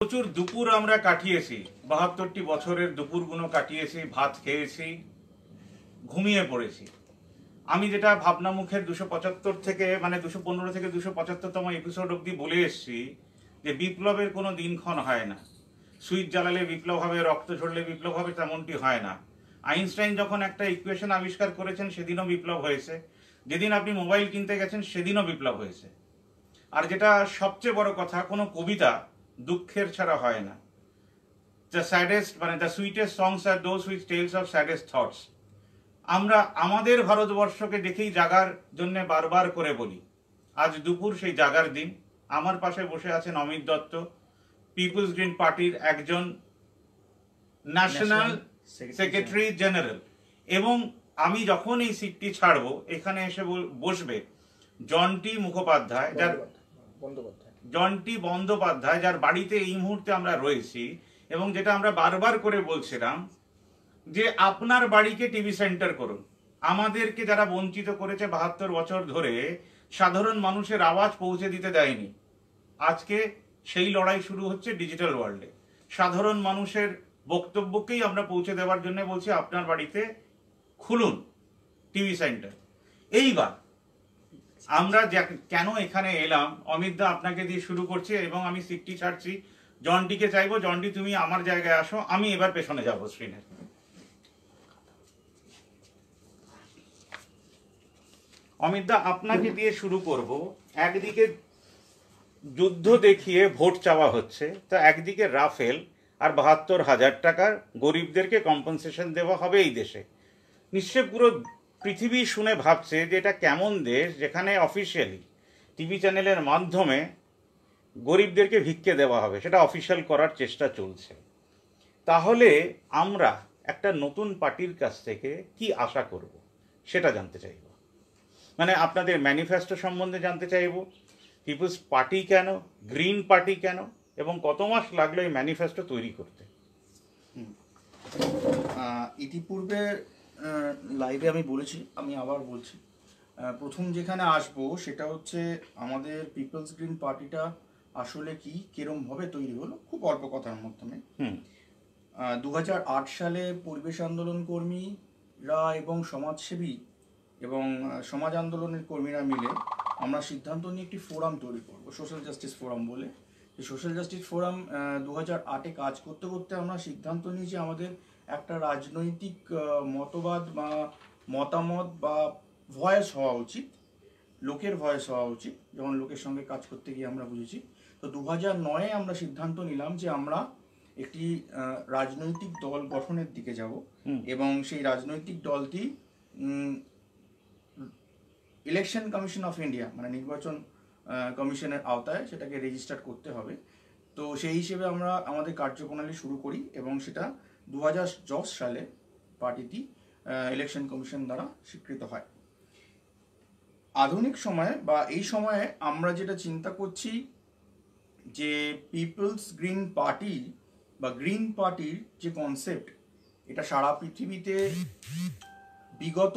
প্রচুর দুপুর আমরা কাটিয়েছি, বাহাত্তরটি বছরের দুপুরগুলো কাটিয়েছি, ভাত খেয়েছি, ঘুমিয়ে পড়েছি। আমি যেটা ভাবনা মুখের দুশো পঁচাত্তর থেকে মানে দুশো পনেরো থেকে দুশো পঁচাত্তরতম এপিসোড অব্দি বলে এসছি যে বিপ্লবের কোনো দিনক্ষণ হয় না। সুইচ জ্বালালে বিপ্লব হবে, রক্ত ঝরলে বিপ্লব হবে, তেমনটি হয় না। আইনস্টাইন যখন একটা ইকুয়েশন আবিষ্কার করেছেন, সেদিনও বিপ্লব হয়েছে। যেদিন আপনি মোবাইল কিনতে গেছেন, সেদিনও বিপ্লব হয়েছে। আর যেটা সবচেয়ে বড় কথা, কোনো কবিতা দুঃখের ছাড়া হয় না। দ্য স্যাডেস্ট মানে the sweetest songs are those with tells of saddest thoughts আমরা আমাদের ভারতবর্ষকে দেখেই জাগার জন্য বারবার করে বলি আজ দুপুর সেই জাগার দিন আমার পাশে বসে আছেন অমিত দত্ত পিপুলস গ্রিন পার্টির একজন ন্যাশনাল সেক্রেটারি জেনারেল এবং আমি যখন এই সিটটি ছাড়বো এখানে এসে বসবে জন্টি মুখোপাধ্যায় যার বন্দ্যোপাধ্যায়। জন্টি বন্দ্যোপাধ্যায় যার বাড়িতে এই মুহূর্তে আমরা রয়েছি, এবং যেটা আমরা বারবার করে বলছিলাম যে আপনার বাড়িকে টিভি সেন্টার করুন। আমাদেরকে যারা বঞ্চিত করেছে বাহাত্তর বছর ধরে, সাধারণ মানুষের আওয়াজ পৌঁছে দিতে দেয়নি। আজকে সেই লড়াই শুরু হচ্ছে ডিজিটাল ওয়ার্ল্ডে সাধারণ মানুষের বক্তব্যকেই আমরা পৌঁছে দেওয়ার জন্য বলছি, আপনার বাড়িতে খুলুন টিভি সেন্টার এইবার আমরা কেন এখানে এলাম? অমিত দা আপনাকে দিয়ে শুরু করছি এবং আমি সিটটি ছাড়ছি। জনটিকে চাইব, জনটি তুমি আমার জায়গায় আসো, আমি এবার পেছনে যাব স্ক্রিনের অমিত দা, আপনাকে দিয়ে শুরু করব। একদিকে যুদ্ধ দেখিয়ে ভোট চাওয়া হচ্ছে, তো একদিকে রাফেল আর বাহাত্তর হাজার টাকার গরিবদেরকে কম্পনসেশন দেওয়া হবে এই দেশে। নিশ্চয় পুরো পৃথিবী শুনে ভাবছে যে এটা কেমন দেশ যেখানে অফিসিয়ালি টিভি চ্যানেলের মাধ্যমে গরিবদেরকে ভিক্ষে দেওয়া হবে, সেটা অফিসিয়াল করার চেষ্টা চলছে। তাহলে আমরা একটা নতুন পার্টির কাছ থেকে কি আশা করব, সেটা জানতে চাইব। মানে আপনাদের ম্যানিফেস্টো সম্বন্ধে জানতে চাইব পিপুলস পার্টি কেন গ্রিন পার্টি কেন, এবং কত মাস লাগল এই ম্যানিফেস্টো তৈরি করতে? ইতিপূর্বে লাইভে আমি বলেছি আমি আবার বলছি। প্রথম যেখানে আসব সেটা হচ্ছে আমাদের পিপলস গ্রিন পার্টিটা আসলে কি কিরম ভাবে তৈরি হলো খুব অল্প কথার মাধ্যমে। হুম। দু হাজার আট সালে পরিবেশ আন্দোলন কর্মীরা এবং সমাজসেবী এবং সমাজ আন্দোলনের কর্মীরা মিলে আমরা সিদ্ধান্ত নিয়ে একটি ফোরাম তৈরি করব সোশ্যাল জাস্টিস ফোরাম বলে। সোশ্যাল জাস্টিস ফোরাম দু হাজার আটে কাজ করতে করতে আমরা সিদ্ধান্ত নিই যে আমাদের একটা রাজনৈতিক মতবাদ বা মতামত বা ভয়েস হওয়া উচিত লোকের ভয়েস হওয়া উচিত যেমন লোকের সঙ্গে কাজ করতে গিয়ে আমরা বুঝেছি। তো দু হাজার নয়ে আমরা সিদ্ধান্ত নিলাম যে আমরা একটি রাজনৈতিক দল গঠনের দিকে যাব এবং সেই রাজনৈতিক দলটি ইলেকশন কমিশন অফ ইন্ডিয়া মানে নির্বাচন কমিশনের আওতায় সেটাকে রেজিস্টার করতে হবে। তো সেই হিসেবে আমরা আমাদের কার্যপ্রণালী শুরু করি এবং সেটা দু হাজার দশ সালে পার্টিটি ইলেকশন কমিশন দ্বারা স্বীকৃত হয়। আধুনিক সময়ে বা এই সময়ে আমরা যেটা চিন্তা করছি যে পিপলস গ্রিন পার্টি বা গ্রিন পার্টির যে কনসেপ্ট এটা সারা পৃথিবীতে বিগত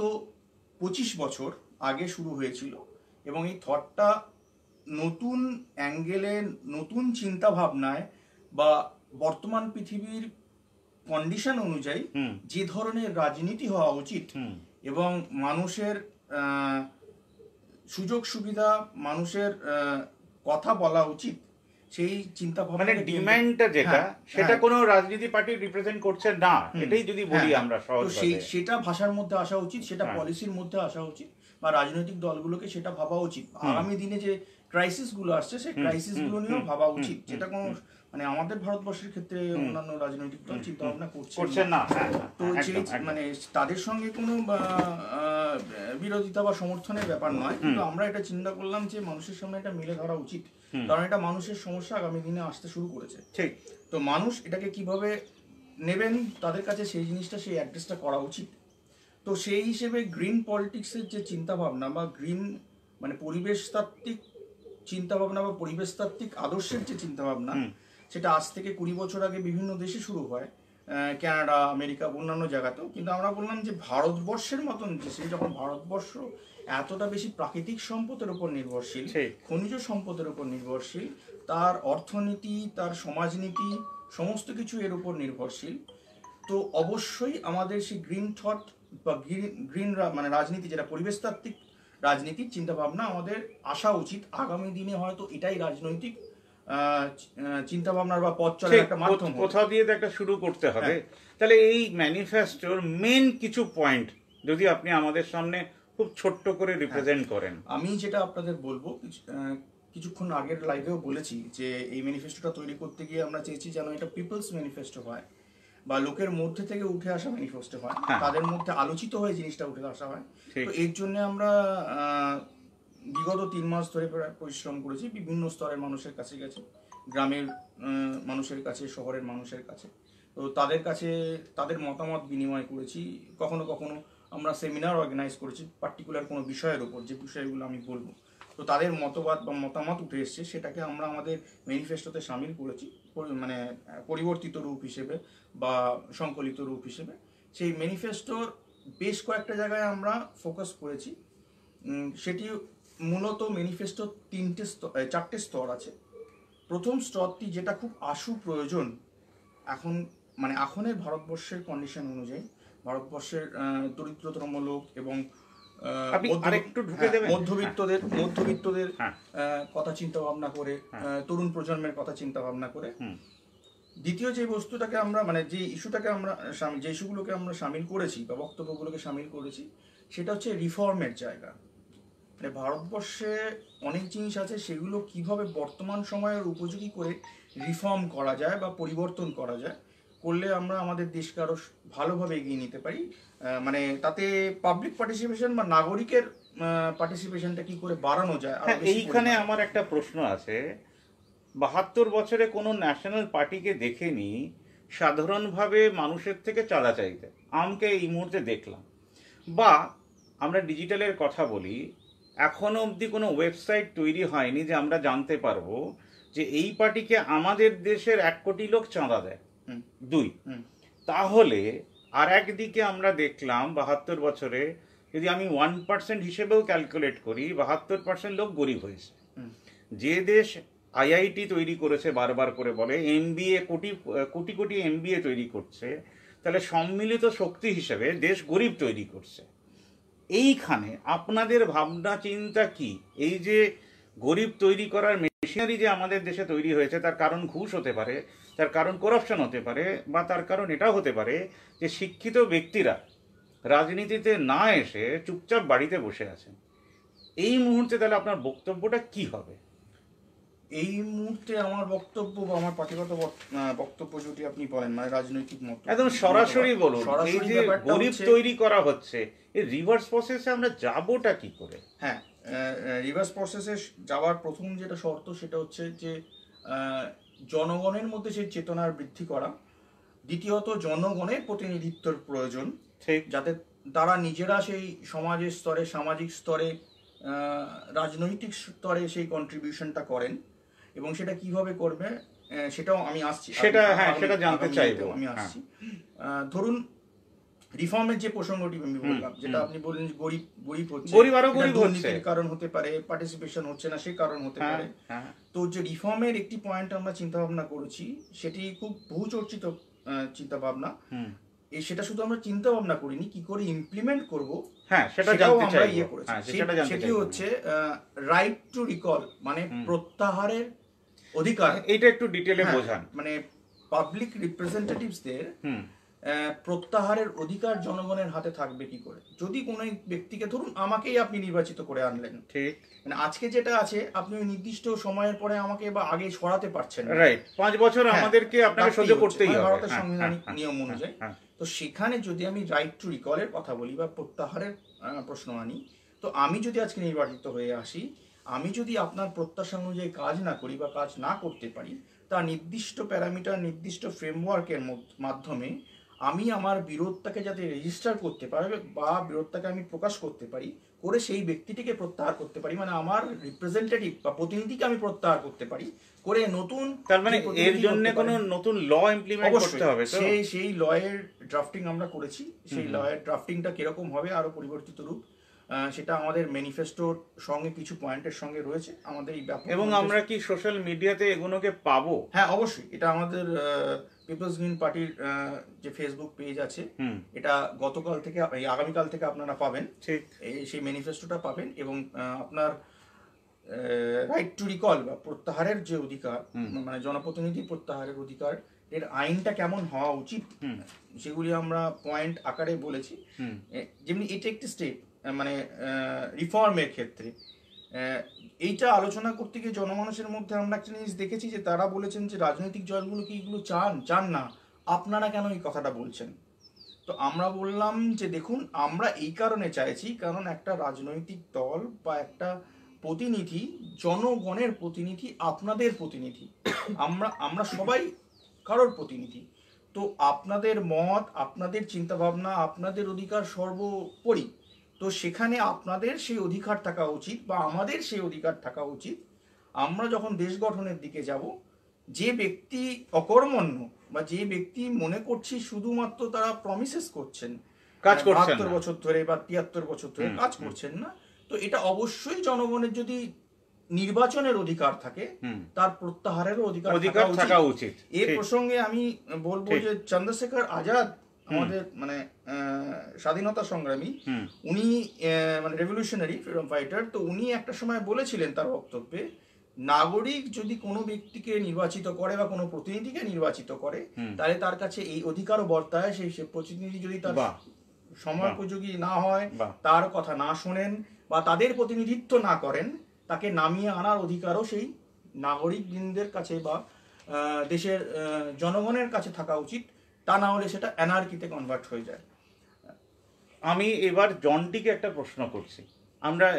পঁচিশ বছর আগে শুরু হয়েছিল এবং এই থটটা নতুন অ্যাঙ্গেলে নতুন চিন্তা ভাবনায় বা বর্তমান পৃথিবীর কন্ডিশন অনুযায়ী যে ধরনের রাজনীতি হওয়া উচিত এবং মানুষের সুযোগ সুবিধা মানুষের কথা বলা উচিত সেই চিন্তা মানে ডিমান্ডটা যেটা হ্যাঁ, সেটা হ্যাঁ। কোনো রাজনীতি পার্টি রিপ্রেজেন্ট করছে না। এটাই যদি বলি হ্যাঁ, আমরা সহজ সেই সেটা ভাষার মধ্যে আসা উচিত সেটা। পলিসির মধ্যে আসা উচিত বা রাজনৈতিক দলগুলোকে সেটা ভাবা উচিত। আগামী দিনে যে ক্রাইসিসগুলো আসছে সেই ক্রাইসিসগুলো নিয়েও ভাবা উচিত। যেটা কোনো মানে আমাদের ভারতবর্ষের ক্ষেত্রে অন্যান্য রাজনৈতিক দল চিন্তা ভাবনা করছে না। হ্যাঁ, হ্যাঁ, তো। মানে তাদের সঙ্গে কোনো বিরোধিতা বা সমর্থনের ব্যাপার নয়। কিন্তু আমরা এটা চিন্তা করলাম যে মানুষের সামনে এটা মিলে ধরা উচিত। কারণ এটা মানুষের সমস্যা আগামী দিনে আসতে শুরু করেছে। ঠিক। তো মানুষ এটাকে কীভাবে নেবেন তাদের কাছে সেই জিনিসটা সেই অ্যাড্রেসটা করা উচিত। তো সেই হিসেবে গ্রিন পলিটিক্সের যে চিন্তা ভাবনা বা গ্রিন মানে পরিবেশতাত্ত্বিক চিন্তা ভাবনা বা পরিবেশতাত্ত্বিক আদর্শের যে চিন্তা ভাবনা সেটা আজ থেকে কুড়ি বছর আগে বিভিন্ন দেশে শুরু হয় কানাডা আমেরিকা অন্যান্য জায়গাতেও কিন্তু আমরা বললাম যে ভারতবর্ষের মতন দেশে যখন ভারতবর্ষ এতটা বেশি প্রাকৃতিক সম্পদের উপর নির্ভরশীল। খনিজ সম্পদের উপর নির্ভরশীল তার অর্থনীতি তার সমাজনীতি সমস্ত কিছু এর উপর নির্ভরশীল তো অবশ্যই আমাদের সেই গ্রিন থট বা গ্রিন গ্রিন মানে রাজনীতি যেটা পরিবেশতাত্ত্বিক রাজনীতির চিন্তাভাবনা আমাদের আসা উচিত আগামী দিনে হয়তো এটাই রাজনৈতিক চিন্তা ভাবনার বা পথ চলার একটা মাধ্যম কোথাও দিয়ে তো একটা শুরু করতে হবে। তাহলে এই ম্যানিফেস্টোর মেন কিছু পয়েন্ট যদি আপনি আমাদের সামনে খুব ছোট্ট করে রিপ্রেজেন্ট করেন। আমি যেটা আপনাদের বলব কিছুক্ষণ আগের লাইভেও বলেছি যে এই ম্যানিফেস্টোটা তৈরি করতে গিয়ে আমরা চেয়েছি যেন এটা পিপলস ম্যানিফেস্টো হয় বা লোকের মধ্যে থেকে উঠে আসা ম্যানিফেস্টো হয়। হ্যাঁ। তাদের মধ্যে আলোচিত হয়ে জিনিসটা উঠে আসা হয়। তো এর জন্য আমরা বিগত তিন মাস ধরে পরিশ্রম করেছি, বিভিন্ন স্তরের মানুষের কাছে গেছে, গ্রামের মানুষের কাছে, শহরের মানুষের কাছে। তো তাদের কাছে, তাদের মতামত বিনিময় করেছি। কখনো কখনো আমরা সেমিনার অর্গানাইজ করেছি পার্টিকুলার কোনো বিষয়ের ওপর যে বিষয়গুলো আমি বলব। তো তাদের মতবাদ বা মতামত উঠে এসছে, সেটাকে আমরা আমাদের ম্যানিফেস্টোতে সামিল করেছি মানে পরিবর্তিত রূপ হিসেবে বা সংকলিত রূপ হিসেবে। সেই ম্যানিফেস্টোর বেশ কয়েকটা জায়গায় আমরা ফোকাস করেছি। সেটি মূলত ম্যানিফেস্টোর তিনটে স্তর চারটে স্তর আছে প্রথম স্তরটি যেটা খুব আশু প্রয়োজন এখন মানে এখনের ভারতবর্ষের কন্ডিশন অনুযায়ী ভারতবর্ষের দরিদ্রতম লোক এবং আহ, আপনি মধ্য- আরেকটু ঢুকে হ্যাঁ? মধ্যবিত্তদের মধ্যবিত্তদের হ্যাঁ। কথা চিন্তা ভাবনা করে তরুণ প্রজন্মের কথা চিন্তা ভাবনা করে। দ্বিতীয় যে বস্তুটাকে আমরা মানে যে ইস্যুটাকে আমরা যে ইস্যুগুলোকে আমরা সামিল করেছি বা বক্তব্যগুলোকে সামিল করেছি সেটা হচ্ছে রিফর্মের জায়গা মানে ভারতবর্ষে অনেক জিনিস আছে সেগুলো কীভাবে বর্তমান সময়ের উপযোগী করে রিফর্ম করা যায় বা পরিবর্তন করা যায় করলে আমরা আমাদের দেশকে আরও ভালোভাবে এগিয়ে নিতে পারি। মানে তাতে পাবলিক পার্টিসিপেশন বা নাগরিকের পার্টিসিপেশনটা কি করে বাড়ানো যায় আরও হ্যাঁ এইখানে আমার একটা প্রশ্ন আছে। বাহাত্তর বছরে কোনো ন্যাশনাল পার্টিকে দেখেনি সাধারণভাবে মানুষের থেকে চাঁদা চাইতে। আমকে এই মুহূর্তে দেখলাম। বা আমরা ডিজিটালের কথা বলি এখনও অবধি কোনো ওয়েবসাইট তৈরি হয়নি যে আমরা জানতে পারব যে এই পার্টিকে আমাদের দেশের এক কোটি লোক চাঁদা দেয়। দুই তাহলে আর একদিকে আমরা দেখলাম বাহাত্তর বছরে যদি আমি ওয়ান পার্সেন্ট হিসেবেও ক্যালকুলেট করি বাহাত্তর পার্সেন্ট লোক গরিব হয়েছে। যে দেশ আইআইটি তৈরি করেছে বারবার করে বলে এমবিএ কোটি কোটি কোটি এমবিএ তৈরি করছে তাহলে সম্মিলিত শক্তি হিসেবে দেশ গরিব তৈরি করছে। এইখানে আপনাদের ভাবনা, চিন্তা কি? এই যে গরিব তৈরি করার মেশিনারি যে আমাদের দেশে তৈরি হয়েছে, তার কারণ ঘুষ হতে পারে, তার কারণ করাপশন হতে পারে, বা তার কারণ এটাও হতে পারে যে শিক্ষিত ব্যক্তিরা রাজনীতিতে না এসে চুপচাপ বাড়িতে বসে আছেন এই মুহূর্তে তাহলে আপনার বক্তব্যটা কি হবে? এই মুহূর্তে আমার বক্তব্য বা আমার পার্টিগত বক- বক্তব্য যদি আপনি বলেন মানে রাজনৈতিক মত। একদম সরাসরি বলুন। এই যে গরিব তৈরি করা হচ্ছে এই রিভার্স প্রসেসে আমরা যাবোটা কি করে? হ্যাঁ রিভার্স প্রসেসে যাওয়ার প্রথম যেটা শর্ত সেটা হচ্ছে যে জনগণের মধ্যে সেই চেতনার বৃদ্ধি করা। দ্বিতীয়ত জনগণের প্রতিনিধিত্বের প্রয়োজন। ঠিক। যাতে তারা নিজেরা সেই সমাজের স্তরে সামাজিক স্তরে আহ, রাজনৈতিক স্তরে সেই কন্ট্রিবিউশনটা করেন। এবং সেটা কীভাবে করবে সেটাও আমি আসছি। সেটা, হ্যাঁ, সেটা জানতে চাইব, আমি হ্যাঁ। আসছি আহ, ধরুন রিফর্মের যে প্রসঙ্গটি আমি বললাম যেটা আপনি বললেন গরিব গরিব হচ্ছে গরিব আরও গরিব হচ্ছে। কারণ হতে পারে পার্টিসিপেশন হচ্ছে না সেই কারণ হতে হ্যাঁ পারে। হ্যাঁ। তো যে রিফর্মের একটি পয়েন্ট আমরা চিন্তা ভাবনা করেছি সেটি খুব বহু চর্চিত চিন্তা ভাবনা। সেটা শুধু আমরা চিন্তা ভাবনা করিনি কি করে ইমপ্লিমেন্ট করব হ্যাঁ সেটা জানতে আমরা চাই ইয়ে করেছি। হ্যাঁ সেটা। হচ্ছে রাইট টু রিকল মানে প্রত্যাহারের অধিকার। এইটা একটু ডিটেলে হ্যাঁ, বোঝান। মানে পাবলিক রিপ্রেজেন্টেটিভসদের প্রত্যাহারের অধিকার জনগণের হাতে থাকবে কি করে? যদি কোনো ব্যক্তিকে ধরুন আমাকেই আপনি নির্বাচিত করে আনলেন। ঠিক। মানে আজকে যেটা আছে আপনি ওই নির্দিষ্ট সময়ের পরে আমাকে বা আগে সরাতে পারছেন রাইট পাঁচ বছর হ্যাঁ, আমাদেরকে আপনাকে সহ্য করতেই মানে হবে। ভারতের হ্যাঁ, সাংবিধানিক হ্যাঁ, নিয়ম হ্যাঁ, অনুযায়ী। হ্যাঁ, তো সেখানে যদি আমি রাইট টু রিকলের কথা বলি বা প্রত্যাহারের প্রশ্ন আনি তো আমি যদি আজকে নির্বাচিত হয়ে আসি আমি যদি আপনার প্রত্যাশা অনুযায়ী কাজ না করি বা কাজ না করতে পারি তা নির্দিষ্ট প্যারামিটার নির্দিষ্ট ফ্রেমওয়ার্কের মাধ্যমে আমি আমার বিরোধটাকে যাতে রেজিস্টার করতে পারি বা বিরোধটাকে আমি প্রকাশ করতে পারি করে সেই ব্যক্তিটিকে প্রত্যাহার করতে পারি মানে আমার রিপ্রেজেন্টেটিভ বা প্রতিনিধিকে আমি প্রত্যাহার করতে পারি করে নতুন তার মানে এর জন্য কোনো নতুন ল ইমপ্লিমেন্ট করতে হবে সেই সেই লয়ের ড্রাফটিং আমরা করেছি সেই। লয়ের ড্রাফটিংটা কীরকম হবে আরও পরিবর্তিত রূপ সেটা আমাদের ম্যানিফেস্টোর সঙ্গে কিছু পয়েন্টের সঙ্গে রয়েছে। আমাদের এই এবং আমরা কি সোশ্যাল মিডিয়াতে এগুলোকে পাবো? হ্যাঁ অবশ্যই। এটা আমাদের পিপলস গ্রিন পার্টির যে ফেসবুক পেজ আছে এটা গতকাল থেকে এই আগামীকাল থেকে আপনারা পাবেন। ঠিক। এই সেই ম্যানিফেস্টোটা পাবেন এবং আপনার রাইট টু রিকল বা প্রত্যাহারের যে অধিকার মানে জনপ্রতিনিধি প্রত্যাহারের অধিকার এর আইনটা কেমন হওয়া উচিত। সেগুলি আমরা পয়েন্ট আকারে বলেছি। যেমনি এটা একটি স্টেপ মানে রিফর্মের ক্ষেত্রে। এইটা আলোচনা করতে গিয়ে জনমানুষের মধ্যে আমরা একটা জিনিস দেখেছি যে তারা বলেছেন যে রাজনৈতিক দলগুলো কি এগুলো চান? চান না। আপনারা কেন এই কথাটা বলছেন? তো আমরা বললাম যে, দেখুন, আমরা এই কারণে চাইছি, কারণ একটা রাজনৈতিক দল বা একটা প্রতিনিধি, জনগণের প্রতিনিধি, আপনাদের প্রতিনিধি। আমরা আমরা সবাই কারোর প্রতিনিধি। তো আপনাদের মত, আপনাদের চিন্তাভাবনা, আপনাদের অধিকার সর্বোপরি। তো সেখানে আপনাদের সেই অধিকার থাকা উচিত বা আমাদের সেই অধিকার থাকা উচিত। আমরা যখন দেশ গঠনের দিকে যাব যে ব্যক্তি অকর্মণ্য বা যে ব্যক্তি মনে করছি শুধুমাত্র তারা প্রমিসেস করছেন কাজ করছেন বাহাত্তর বছর ধরে বা তিয়াত্তর বছর ধরে কাজ করছেন না তো এটা অবশ্যই জনগণের যদি নির্বাচনের অধিকার থাকে তার প্রত্যাহারেরও অধিকার অধিকার থাকা উচিত। এ প্রসঙ্গে আমি বলব যে চন্দ্রশেখর আজাদ আমাদের মানে স্বাধীনতা সংগ্রামী উনি মানে রেভলিউশনারি ফ্রিডম ফাইটার তো উনি একটা সময় বলেছিলেন তার বক্তব্যে নাগরিক যদি কোনো ব্যক্তিকে নির্বাচিত করে বা কোনো প্রতিনিধিকে নির্বাচিত করে তাহলে তার কাছে এই অধিকারও বর্তায় সেই সে প্রতিনিধি যদি তার সময়োপযোগী না হয় তার কথা না শোনেন বা তাদের প্রতিনিধিত্ব না করেন তাকে নামিয়ে আনার অধিকারও সেই নাগরিকবৃন্দের কাছে বা দেশের জনগণের কাছে থাকা উচিত। তা না হলে সেটা অ্যানার্কিতে কনভার্ট হয়ে যায়। আমি এবার জনটিকে একটা প্রশ্ন করছি। আমরা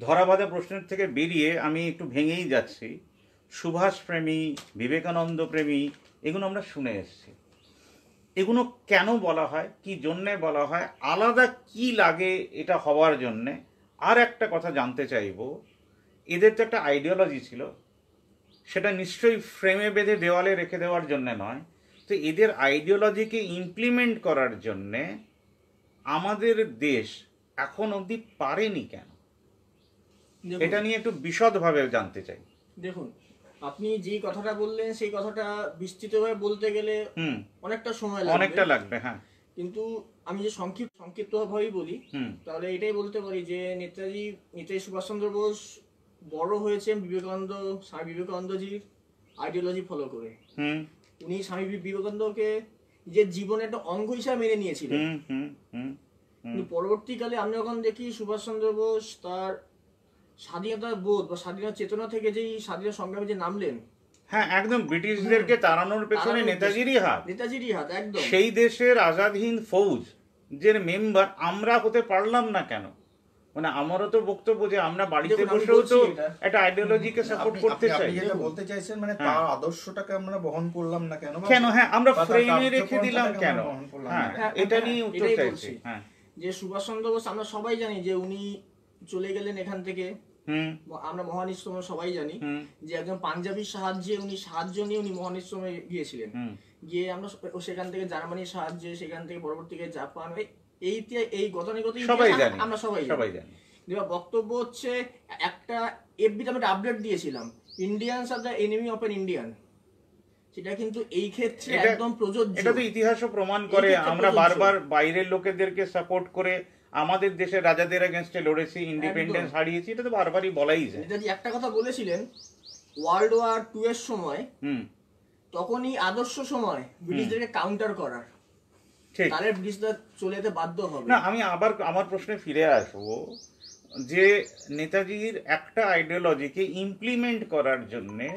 ধরাবাঁধা প্রশ্নের থেকে বেরিয়ে আমি একটু ভেঙেই যাচ্ছি। সুভাষ প্রেমী, বিবেকানন্দ প্রেমী, এগুলো আমরা শুনে এসছি। এগুলো কেন বলা হয়? কি জন্যে বলা হয়? আলাদা কি লাগে এটা হওয়ার জন্যে? আর একটা কথা জানতে চাইব। এদের তো একটা আইডিওলজি ছিল। সেটা নিশ্চয়ই ফ্রেমে বেঁধে দেওয়ালে রেখে দেওয়ার জন্য নয়। তো এদের আইডিওলজিকে ইমপ্লিমেন্ট করার জন্যে আমাদের দেশ এখন অবধি পারেনি কেন? এটা নিয়ে একটু বিশদভাবে জানতে চাই। দেখুন আপনি যেই কথাটা বললেন সেই কথাটা বিস্তৃতভাবে বলতে গেলে হুম। অনেকটা সময় লাগবে। অনেকটা লাগবে হ্যাঁ। কিন্তু আমি যে সংক্ষিপ্ত সংক্ষিপ্তভাবেই বলি তাহলে এটাই বলতে পারি যে নেতাজি নেতাজি সুভাষচন্দ্র বোস বড় হয়েছেন বিবেকানন্দ স্বামী বিবেকানন্দজির আইডিওলজি ফলো করে। হুম। উনি স্বামী বিবেকানন্দকে যে জীবনের একটা অঙ্গ হিসাবে মেনে নিয়েছিলেন। হুম হুম হুম কিন্তু পরবর্তীকালে আমি যখন দেখি সুভাষচন্দ্র বোস তার স্বাধীনতার বোধ বা স্বাধীনতা চেতনা থেকে যেই স্বাধীনতা সংগ্রামে যে নামলেন হ্যাঁ একদম ব্রিটিশদেরকে তাড়ানোর পেছনে নেতাজিরই হাত। নেতাজিরই হাত একদম। সেই দেশের আজাদ হিন্দ ফৌজ যে মেম্বার আমরা হতে পারলাম না কেন? মানে আমারও তো বক্তব্য যে আমরা বাড়িতে বসেও তো এটা। একটা আইডিওলজিকে সাপোর্ট করতে চাই আপনি যেটা বলতে চাইছেন মানে হ্যাঁ। তার আদর্শটাকে আমরা বহন করলাম না কেন কেন? হ্যাঁ আমরা ফ্রেমে রেখে দিলাম কেন? হ্যাঁ হ্যাঁ, এটা হ্যাঁ, নিয়ে উত্তর চাইছি। হ্যাঁ। যে সুভাষচন্দ্র বোস আমরা সবাই জানি যে উনি চলে গেলেন এখান থেকে। হুম। আমরা মহানিশ্রম সবাই জানি যে একজন পাঞ্জাবির সাহায্যে উনি সাহায্য নিয়ে উনি মহানিশ্রমে গিয়েছিলেন। গিয়ে আমরা সেখান থেকে জার্মানির সাহায্যে সেখান থেকে পরবর্তীকে জাপান এই- এই গতানুগতিক সবাই জানি আমরা সবাই সবাই জানি। এবার বক্তব্য হচ্ছে একটা এফবিতে আমরা আপডেট দিয়েছিলাম। Indians are the enemy of an Indian সেটা কিন্তু এই ক্ষেত্রে একদম প্রযোজ্য। এটা তো ইতিহাসও প্রমাণ করে আমরা বারবার বাইরের লোকেদেরকে সাপোর্ট করে আমাদের দেশের রাজাদের এগেনস্টে লড়েছি ইন্ডিপেন্ডেন্স হারিয়েছি এটা তো বারবারই বলাই যায়। নেতাজি একটা কথা বলেছিলেন ওয়ার্ল্ড ওয়ার টু এর সময় হুম। তখনই আদর্শ সময় ব্রিটিশদেরকে কাউন্টার করার। তাহলে ব্রিটিশরা চলে যেতে বাধ্য হবে। না আমি আবার আমার প্রশ্নে ফিরে আসব যে নেতাজির একটা আইডিওলজিকে ইমপ্লিমেন্ট করার জন্যে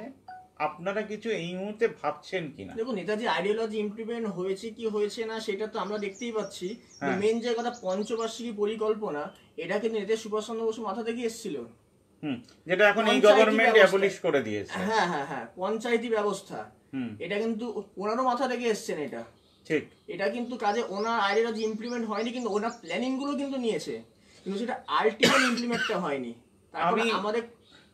আপনারা কিছু এই মুহূর্তে ভাবছেন কিনা? দেখুন নেতাজি আইডিওলজি ইমপ্লিমেন্ট হয়েছে কি হয়েছে না সেটা তো আমরা দেখতেই পাচ্ছি। হ্যাঁ। মেন যে কথা পঞ্চবার্ষিকী পরিকল্পনা এটা কিন্তু নেতাজি সুভাষচন্দ্র বসু মাথা থেকে এসেছিল? হুম যেটা এখন এই গভর্নমেন্ট। অ্যাবলিশ করে দিয়েছে। হ্যাঁ হ্যাঁ হ্যাঁ পঞ্চায়েতি ব্যবস্থা। এটা কিন্তু ওনারও মাথা থেকে এসছেন এটা। ঠিক। এটা কিন্তু কাজে ওনার আইডিওলজি ইমপ্লিমেন্ট হয়নি কিন্তু ওনার প্ল্যানিংগুলো কিন্তু নিয়েছে। কিন্তু সেটা আলটিমেট ইমপ্লিমেন্টটা হয়নি। তারপরে আমাদের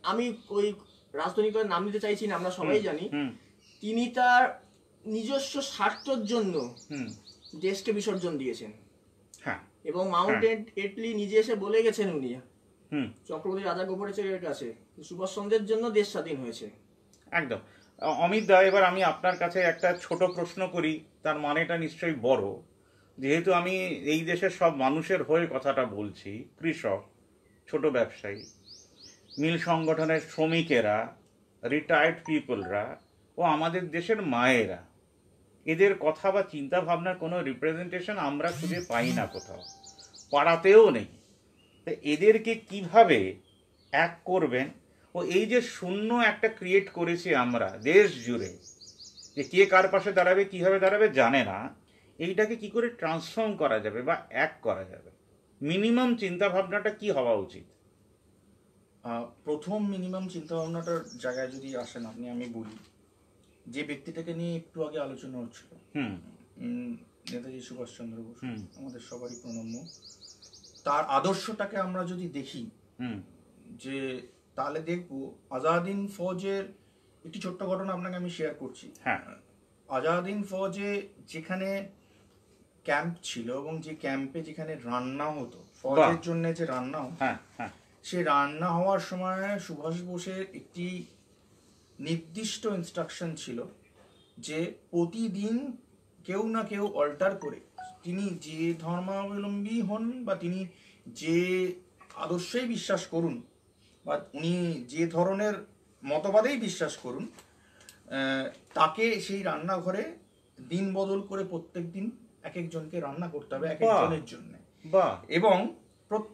আমি ওই রাজনৈতিক দলের নাম দিতে চাইছি না আমরা সবাই জানি। তিনি তার নিজস্ব স্বার্থের জন্য দেশকে বিসর্জন দিয়েছেন। হ্যাঁ। এবং মাউন্ট এটলি নিজে এসে বলে গেছেন উনি হুম। চক্রবর্তী রাজা গোপালাচার্যের কাছে সুভাষ চন্দ্রের জন্য দেশ স্বাধীন হয়েছে। একদম। অমিত দা এবার আমি আপনার কাছে একটা ছোট প্রশ্ন করি। তার মানেটা নিশ্চয়ই বড়। যেহেতু আমি এই দেশের সব মানুষের হয়ে কথাটা বলছি, কৃষক, ছোট ব্যবসায়ী, মিল সংগঠনের শ্রমিকেরা রিটায়ার্ড পিপলরা ও আমাদের দেশের মায়েরা, এদের কথা বা চিন্তা ভাবনার কোনো রিপ্রেজেন্টেশন আমরা খুঁজে পাই না কোথাও, পাড়াতেও নেই। তো এদেরকে কীভাবে এক করবেন? ও এই যে শূন্য একটা ক্রিয়েট করেছি আমরা দেশ জুড়ে যে কে কার পাশে দাঁড়াবে কীভাবে দাঁড়াবে জানে না। এইটাকে কি করে ট্রান্সফর্ম করা যাবে বা এক করা যাবে? মিনিমাম চিন্তা ভাবনাটা কি হওয়া উচিত? প্রথম মিনিমাম চিন্তা ভাবনাটার জায়গায় যদি আসেন আপনি আমি বলি যে ব্যক্তিটাকে নিয়ে একটু আগে আলোচনা হচ্ছিল নেতাজি সুভাষচন্দ্র বসু হুম। আমাদের সবারই প্রণম্য তার আদর্শটাকে আমরা যদি দেখি হুম। যে তাহলে দেখব আজাদিন ফৌজের একটি ছোট্ট ঘটনা আপনাকে আমি শেয়ার করছি। হ্যাঁ। আজাদিন ফৌজে যেখানে ক্যাম্প ছিল এবং যে ক্যাম্পে যেখানে রান্না হতো ফৌজের জন্য যে রান্না হতো হ্যাঁ হ্যাঁ। সে রান্না হওয়ার সময় সুভাষ বোসের একটি নির্দিষ্ট ইনস্ট্রাকশন ছিল যে প্রতিদিন কেউ না কেউ অল্টার করে। তিনি যে ধর্মাবলম্বী হন বা তিনি যে আদর্শেই বিশ্বাস করুন বা উনি যে ধরনের মতবাদেই বিশ্বাস করুন তাকে সেই রান্নাঘরে দিন বদল করে প্রত্যেক দিন এক একজনকে রান্না করতে হবে এক একজনের জন্য। এবং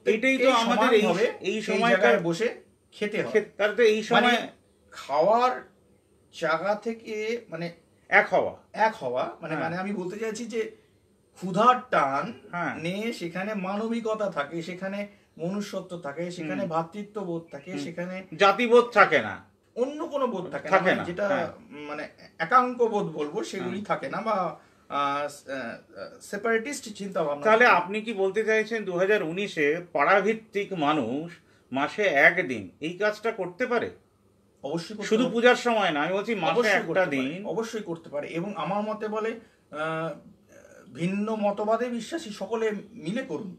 এটাই তো আমাদের এই- সময়কার- বসে খেতে সে- তাহলে তো এই মানে সময় খাওয়ার জায়গা থেকে মানে এক হওয়া। এক হওয়া মানে হ্যাঁ। মানে আমি বলতে চাইছি যে ক্ষুধার টান হ্যাঁ। নিয়ে সেখানে মানবিকতা থাকে সেখানে মনুষ্যত্ব থাকে সেখানে ভ্রাতৃত্ববোধ থাকে সেখানে জাতিবোধ থাকে না। অন্য কোনো বোধ থাকে না। যেটা হ্যাঁ। মানে একাঙ্ক বোধ বলব সেগুলি থাকে না বা সেপারেটিস্ট চিন্তা ভাবনা তাহলে আপনি কি বলতে চাইছেন দু হাজার উনিশে পাড়াভিত্তিক মানুষ মাসে একদিন এই কাজটা করতে পারে? অবশ্যই শুধু পূজার সময় না আমি বলছি মাসে একটা দিন। অবশ্যই করতে পারে এবং আমার মতে বলে ভিন্ন মতবাদে বিশ্বাসী সকলে মিলে করুন।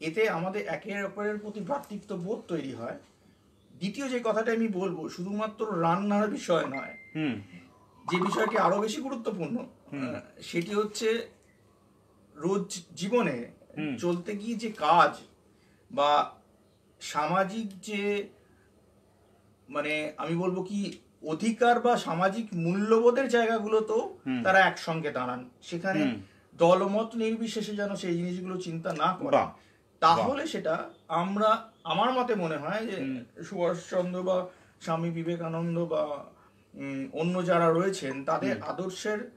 এতে আমাদের একে অপরের প্রতি ভ্রাতৃত্ব বোধ তৈরি হয়। দ্বিতীয় যে কথাটা আমি বলব শুধুমাত্র রান্নার বিষয় নয় যে বিষয়টি আরও বেশি গুরুত্বপূর্ণ সেটি হচ্ছে রোজ জীবনে চলতে গিয়ে যে কাজ বা সামাজিক যে মানে আমি বলব কি অধিকার বা সামাজিক মূল্যবোধের জায়গাগুলোতেও। তারা একসঙ্গে দাঁড়ান। সেখানে দলমত নির্বিশেষে যেন সেই জিনিসগুলো চিন্তা না করে। তাহলে সেটা আমরা আমার মতে মনে হয় যে সুভাষচন্দ্র বা স্বামী বিবেকানন্দ বা অন্য যারা রয়েছেন তাদের আদর্শের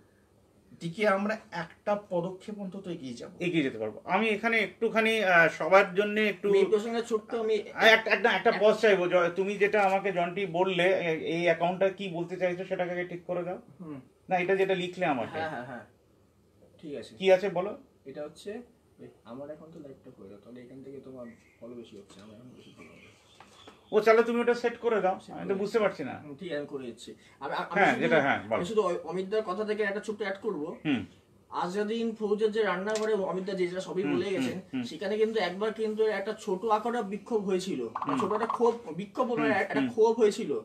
দিকে আমরা একটা পদক্ষেপ অন্তত এগিয়ে যাব। এগিয়ে যেতে পারব। আমি এখানে একটুখানি সবার জন্য একটু প্রসঙ্গে ছোট্ট আমি একটা একটা পজ চাইব। জ- তুমি যেটা আমাকে জন্টি বললে এই অ্যাকাউন্টটা কি বলতে চাইছো সেটাকে আগে ঠিক করে দাও। হুম, না এটা যেটা লিখলে আমাকে। হ্যাঁ হ্যাঁ হ্যাঁ। ঠিক আছে। কি আছে বলো? এটা হচ্ছে আমার এখন তো লাইভটা করে দাও? তাহলে এখান থেকে তোমার ফলো বেশি হচ্ছে আমার এখন বেশি হবে। ও চাইলে তুমি ওটা সেট করে দাও। আমি তো বুঝতে পারছি না। ঠিক আছে আমি করে দিচ্ছি। হ্যাঁ, যেটা, হ্যাঁ। আমি শুধু অমিতদার কথা থেকে একটা ছোট্ট অ্যাড করব। হুম। আজাদিন ফৌজের যে রান্নাঘরে অমিতদা যে যেটা সবই বলে গেছেন সেখানে কিন্তু একবার কিন্তু একটা ছোট আকারে বিক্ষোভ হয়েছিল। ছোট একটা ক্ষোভ বিক্ষোভ একটা ক্ষোভ হয়েছিল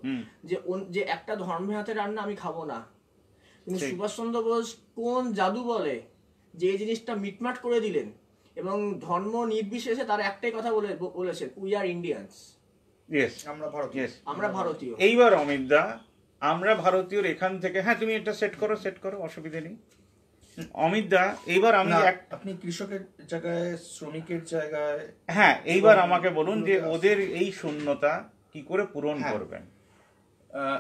যে যে একটা ধর্মের হাতে রান্না আমি খাব না। কিন্তু। সুভাষচন্দ্র বোস কোন জাদু বলে? যে এই জিনিসটা মিটমাট করে দিলেন এবং ধর্ম নির্বিশেষে তার একটাই কথা বলে বলেছেন উই আর ইন্ডিয়ান্স ইয়েস আমরা ভারত ইয়েস আমরা ভারতীয়। এইবার অমিত দা আমরা ভারতীয়র এখান থেকে হ্যাঁ তুমি এটা সেট করো সেট করো অসুবিধা নেই। অমিত দা এইবার আমি এক আপনি কৃষকের জায়গায় শ্রমিকের জায়গায় হ্যাঁ এইবার আমাকে বলুন যে ওদের এই শূন্যতা কি করে পূরণ হ্যাঁ। করবেন?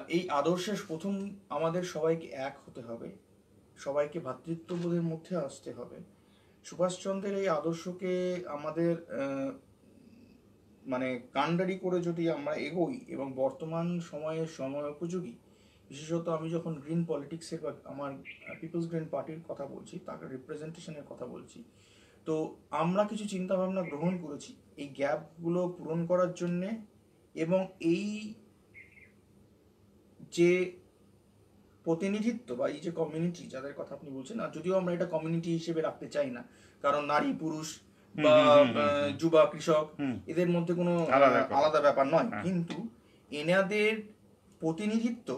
এই আদর্শের প্রথম আমাদের সবাইকে এক হতে হবে। সবাইকে ভ্রাতৃত্ববোধের মধ্যে আসতে হবে। সুভাষচন্দ্রের এই আদর্শকে আমাদের মানে কাণ্ডারি করে যদি আমরা এগোই এবং বর্তমান সময়ে সময় উপযোগী, বিশেষত আমি যখন গ্রিন পলিটিক্সের আমার পিপলস গ্রিন পার্টির কথা বলছি, তার রিপ্রেজেন্টেশনের কথা বলছি, তো আমরা কিছু চিন্তা ভাবনা গ্রহণ করেছি এই গ্যাপগুলো পূরণ করার জন্যে এবং এই যে প্রতিনিধিত্ব বা এই যে কমিউনিটি যাদের কথা আপনি বলছেন আর যদিও আমরা এটা কমিউনিটি হিসেবে রাখতে চাই না কারণ নারী পুরুষ বা যুবা কৃষক এদের মধ্যে কোনো আলাদা ব্যাপার। নয়। হ্যাঁ। কিন্তু এনাদের প্রতিনিধিত্ব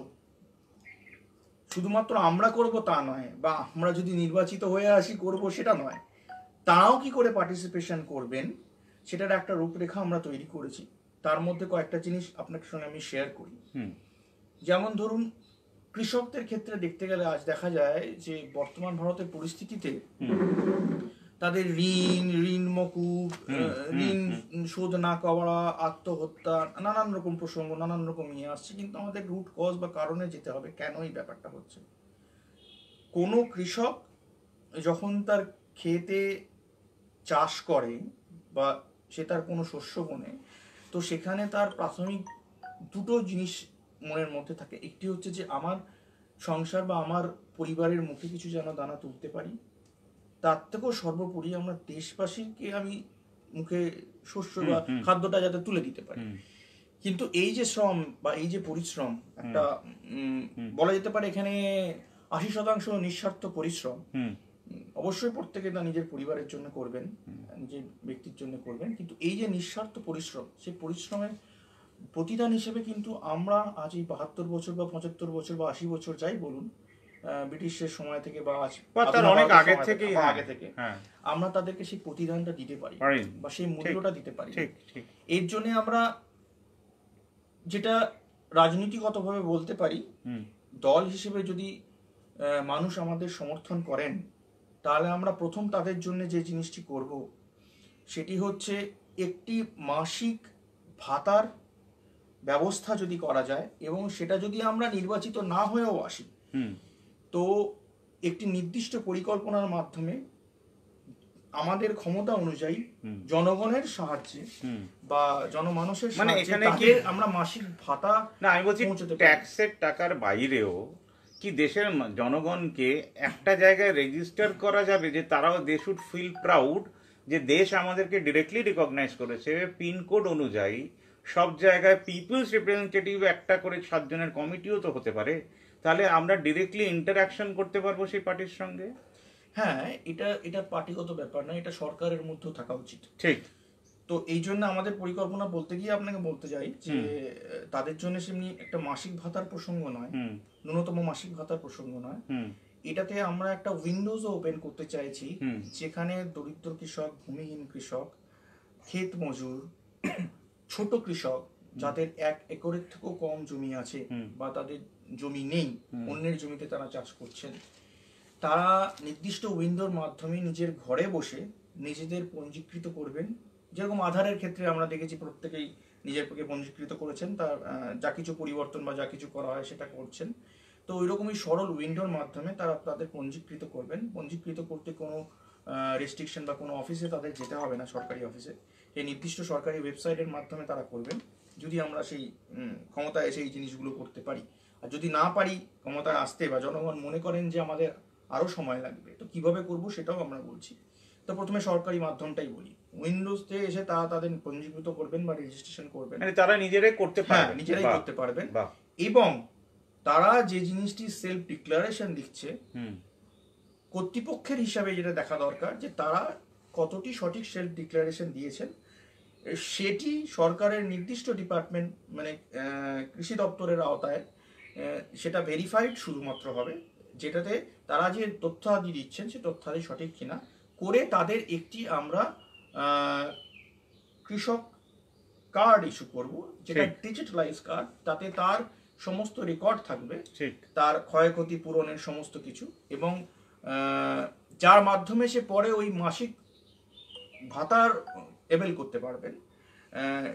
শুধুমাত্র আমরা করব তা নয় বা আমরা যদি নির্বাচিত হয়ে আসি করব সেটা নয় তারাও কি করে পার্টিসিপেশন করবেন সেটার একটা রূপরেখা আমরা তৈরি করেছি। তার মধ্যে কয়েকটা জিনিস আপনার সঙ্গে আমি শেয়ার করি। যেমন ধরুন কৃষকদের ক্ষেত্রে দেখতে গেলে আজ দেখা যায় যে বর্তমান ভারতের পরিস্থিতিতে তাদের ঋণ ঋণ মকুব ঋণ শোধ না করা আত্মহত্যা নানান রকম প্রসঙ্গ নানান রকম নিয়ে আসছে। কিন্তু আমাদের রুট কজ বা কারণে যেতে হবে কেন এই ব্যাপারটা হচ্ছে? কোনো কৃষক যখন তার খেতে চাষ করে বা সে তার কোনো শস্য বনে তো সেখানে তার প্রাথমিক দুটো জিনিস মনের মধ্যে থাকে। একটি হচ্ছে যে আমার সংসার বা আমার পরিবারের মুখে কিছু যেন দানা তুলতে পারি তার থেকেও সর্বোপরি আমরা দেশবাসীকে আমি মুখে শস্য বা। খাদ্যটা যাতে তুলে দিতে পারি। কিন্তু এই যে শ্রম বা এই যে পরিশ্রম একটা বলা যেতে পারে এখানে আশি শতাংশ নিঃস্বার্থ পরিশ্রম। অবশ্যই প্রত্যেকে তা নিজের পরিবারের জন্য করবেন নিজের ব্যক্তির জন্য করবেন। কিন্তু এই যে নিঃস্বার্থ পরিশ্রম সেই পরিশ্রমের প্রতিদান হিসেবে কিন্তু আমরা আজ এই বাহাত্তর বছর বা পঁচাত্তর বছর বা আশি বছর যাই বলুন ব্রিটিশের সময় থেকে বা আজ অনেক আগে বা হ্যাঁ, আগে থেকে হ্যাঁ। আমরা তাদেরকে সেই প্রতিদানটা দিতে পারি বা সেই মূল্যটা দিতে পারি। এর জন্য আমরা যেটা রাজনীতিগতভাবে বলতে পারি দল হিসেবে যদি মানুষ আমাদের সমর্থন করেন তাহলে আমরা প্রথম তাদের জন্য যে জিনিসটি করব সেটি হচ্ছে একটি মাসিক ভাতার ব্যবস্থা যদি করা যায় এবং সেটা যদি আমরা নির্বাচিত না হয়েও আসি হুম। তো একটি নির্দিষ্ট পরিকল্পনার মাধ্যমে আমাদের ক্ষমতা অনুযায়ী জনগণের সাহায্যে বা জনমানুষের মানে এখানে কি- আমরা মাসিক ভাতা না আমি বলছি। ট্যাক্সের টাকার বাইরেও কি দেশের জনগণকে একটা জায়গায় রেজিস্টার করা যাবে যে তারাও দে শুড ফিল প্রাউড যে দেশ আমাদেরকে ডিরেক্টলি রিকগনাইজ করেছে পিনকোড অনুযায়ী সব জায়গায় পিপলস রিপ্রেজেন্টেটিভ একটা করে সাতজনের কমিটিও তো হতে পারে। তাহলে আমরা ডিরেক্টলি ইন্টারাকশন করতে পারব সেই পার্টির সঙ্গে? হ্যাঁ এটা এটা পার্টিগত ব্যাপার না এটা সরকারের মধ্যেও থাকা উচিত। ঠিক। তো এই জন্য আমাদের পরিকল্পনা বলতে গিয়ে আপনাকে বলতে চাই যে তাদের জন্য সেমনি একটা মাসিক ভাতার প্রসঙ্গ নয় ন্যূনতম মাসিক ভাতার প্রসঙ্গ নয়। হুম। এটাতে আমরা একটা উইন্ডোজও ওপেন করতে চাইছি যেখানে দরিদ্র কৃষক ভূমিহীন কৃষক ক্ষেত মজুর ছোট কৃষক যাদের এক একরের থেকেও কম জমি আছে বা তাদের জমি নেই অন্যের জমিতে তারা চাষ করছেন তারা নির্দিষ্ট উইন্ডোর মাধ্যমে নিজের ঘরে বসে নিজেদের পঞ্জীকৃত করবেন। যেরকম আধারের ক্ষেত্রে আমরা দেখেছি প্রত্যেকেই নিজের পক্ষে পঞ্জীকৃত করেছেন তার যা কিছু পরিবর্তন বা যা কিছু করা হয় সেটা করছেন। তো ওই রকমই সরল উইন্ডোর মাধ্যমে তারা তাদের পঞ্জীকৃত করবেন। পঞ্জীকৃত করতে কোনো রেস্ট্রিকশন বা কোনো অফিসে তাদের যেতে হবে না সরকারি অফিসে এই নির্দিষ্ট সরকারি ওয়েবসাইটের মাধ্যমে তারা করবেন। যদি আমরা সেই ক্ষমতায় এসে এই জিনিসগুলো করতে পারি। আর যদি না পারি ক্ষমতায় আসতে বা জনগণ মনে করেন যে আমাদের আরও সময় লাগবে তো কীভাবে করব সেটাও আমরা বলছি। তো প্রথমে সরকারি মাধ্যমটাই বলি। উইন্ডোজতে এসে তারা তাদের পঞ্জীকৃত করবেন বা রেজিস্ট্রেশন করবেন। মানে তারা নিজেরাই করতে হ্যাঁ পারবে নিজেরাই করতে পারবেন। এবং তারা যে জিনিসটি সেলফ ডিক্লারেশন দিচ্ছে কর্তৃপক্ষের হিসাবে যেটা দেখা দরকার যে তারা কতটি সঠিক সেলফ ডিক্লারেশন দিয়েছেন সেটি সরকারের নির্দিষ্ট ডিপার্টমেন্ট মানে কৃষি দপ্তরের আওতায় সেটা ভেরিফাইড শুধুমাত্র হবে যেটাতে তারা যে তথ্যাদি দিচ্ছেন সে তথ্যাদি সঠিক কিনা করে তাদের একটি আমরা কৃষক কার্ড ইস্যু করব যেটা ডিজিটালাইজ কার্ড তাতে তার সমস্ত রেকর্ড থাকবে তার ক্ষয়ক্ষতি পূরণের সমস্ত কিছু এবং যার মাধ্যমে সে পরে ওই মাসিক ভাতার এবেল করতে পারবেন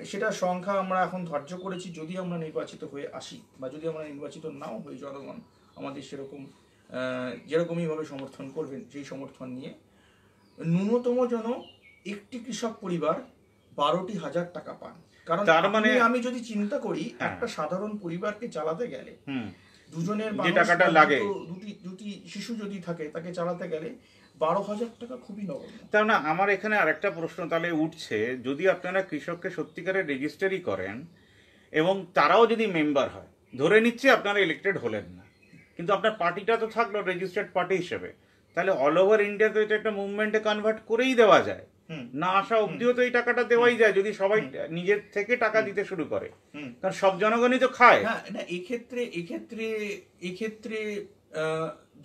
সেটার সংখ্যা আমরা এখন ধার্য করেছি যদি আমরা নির্বাচিত হয়ে আসি বা যদি আমরা নির্বাচিত নাও হই জনগণ আমাদের সেরকম যেরকমইভাবে সমর্থন করবেন সেই সমর্থন নিয়ে ন্যূনতম যেন একটি কৃষক পরিবার বারোটি হাজার টাকা পান কারণ তার মানে- আমি যদি চিন্তা করি হ্যাঁ। একটা সাধারণ পরিবারকে চালাতে গেলে হুম দুজনের টাকাটা লাগে। দুটি দুটি শিশু যদি থাকে তাকে চালাতে গেলে বারো হাজার টাকা খুবই নগণ্য। তা না আমার এখানে আরেকটা প্রশ্ন তাহলে উঠছে যদি আপনারা কৃষককে সত্যিকারের রেজিস্টারই করেন এবং তারাও যদি মেম্বার হয় ধরে নিচ্ছে আপনারা ইলেক্টেড হলেন না কিন্তু আপনার পার্টিটা তো থাকল রেজিস্টার্ড পার্টি হিসেবে তাহলে অল ওভার ইন্ডিয়াতে এটা একটা মুভমেন্টে কনভার্ট করেই দেওয়া যায়। না আসা অবধিও তো এই টাকাটা দেওয়াই যায় যদি সবাই নিজের থেকে টাকা দিতে শুরু করে। কারণ সব জনগণই তো খায়। হ্যাঁ না এক্ষেত্রে এক্ষেত্রে এক্ষেত্রে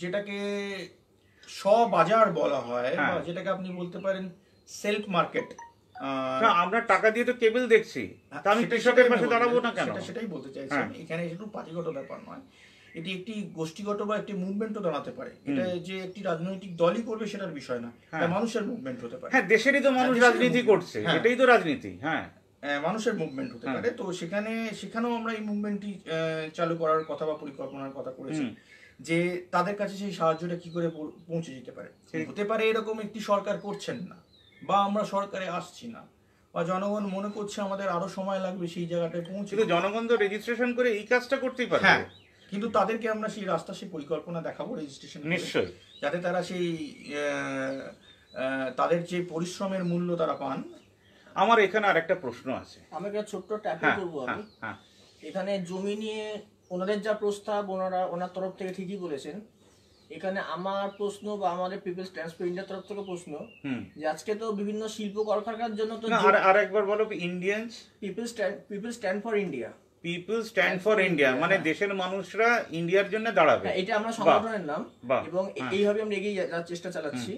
যেটাকে স্ববাজার বলা হয় বা হ্যাঁ। যেটাকে আপনি বলতে পারেন সেলফ মার্কেট আমরা টাকা দিয়ে তো কেবল দেখছি আমি কৃষকের পাশে দাঁড়াবো না কেন সেটাই বলতে চাইছি হ্যাঁ। এখানে একটু পার্টিগত ব্যাপার নয় এটি একটি গোষ্ঠীগত বা একটি মুভমেন্টও দাঁড়াতে পারে এটা যে একটি রাজনৈতিক দলই করবে সেটার বিষয় না হ্যাঁ। মানুষের মুভমেন্ট হতে পারে হ্যাঁ দেশেরই তো মানুষ রাজনীতি করছে হ্যাঁ। এটাই তো রাজনীতি হ্যাঁ মানুষের মুভমেন্ট হতে হ্যাঁ। পারে তো সেখানে সেখানেও আমরা এই মুভমেন্টটি চালু করার কথা বা পরিকল্পনার কথা করেছি। যে তাদের কাছে সেই সাহায্যটা কি করে পৌঁছে যেতে পারে? হতে পারে এরকম একটি সরকার করছেন না বা আমরা সরকারে আসছি না বা জনগণ মনে করছে আমাদের আরও সময় লাগবে সেই জায়গাটায় পৌঁছে জনগণ তো রেজিস্ট্রেশন করে এই কাজটা করতেই পারবে। হ্যাঁ কিন্তু তাদেরকে আমরা সেই রাস্তা সেই পরিকল্পনা দেখাবো রেজিস্ট্রেশন নিশ্চয়ই। যাতে তারা সেই তাদের যে পরিশ্রমের মূল্য তারা পান। আমার এখানে আরেকটা প্রশ্ন আছে। আমি একটা ছোট্ট ট্যাপি হ্যাঁ করব হ্যাঁ আমি হ্যাঁ। এখানে জমি নিয়ে ওনাদের যা প্রস্তাব ওনারা ওনার তরফ থেকে ঠিকই বলেছেন। এখানে আমার প্রশ্ন বা আমাদের পিপলস ট্রান্সফার ইন্ডিয়ার তরফ থেকে প্রশ্ন যে আজকে তো বিভিন্ন শিল্প কলকারখানার জন্য তো আর আরেকবার বলো Indians people stand people stand for India people stand for India মানে দেশের মানুষরা ইন্ডিয়ার জন্য দাঁড়াবে। হ্যাঁ এটা আমরা সংগঠনের নাম এবং হ্যাঁ। এইভাবে আমরা এগিয়ে যাওয়ার চেষ্টা চালাচ্ছি।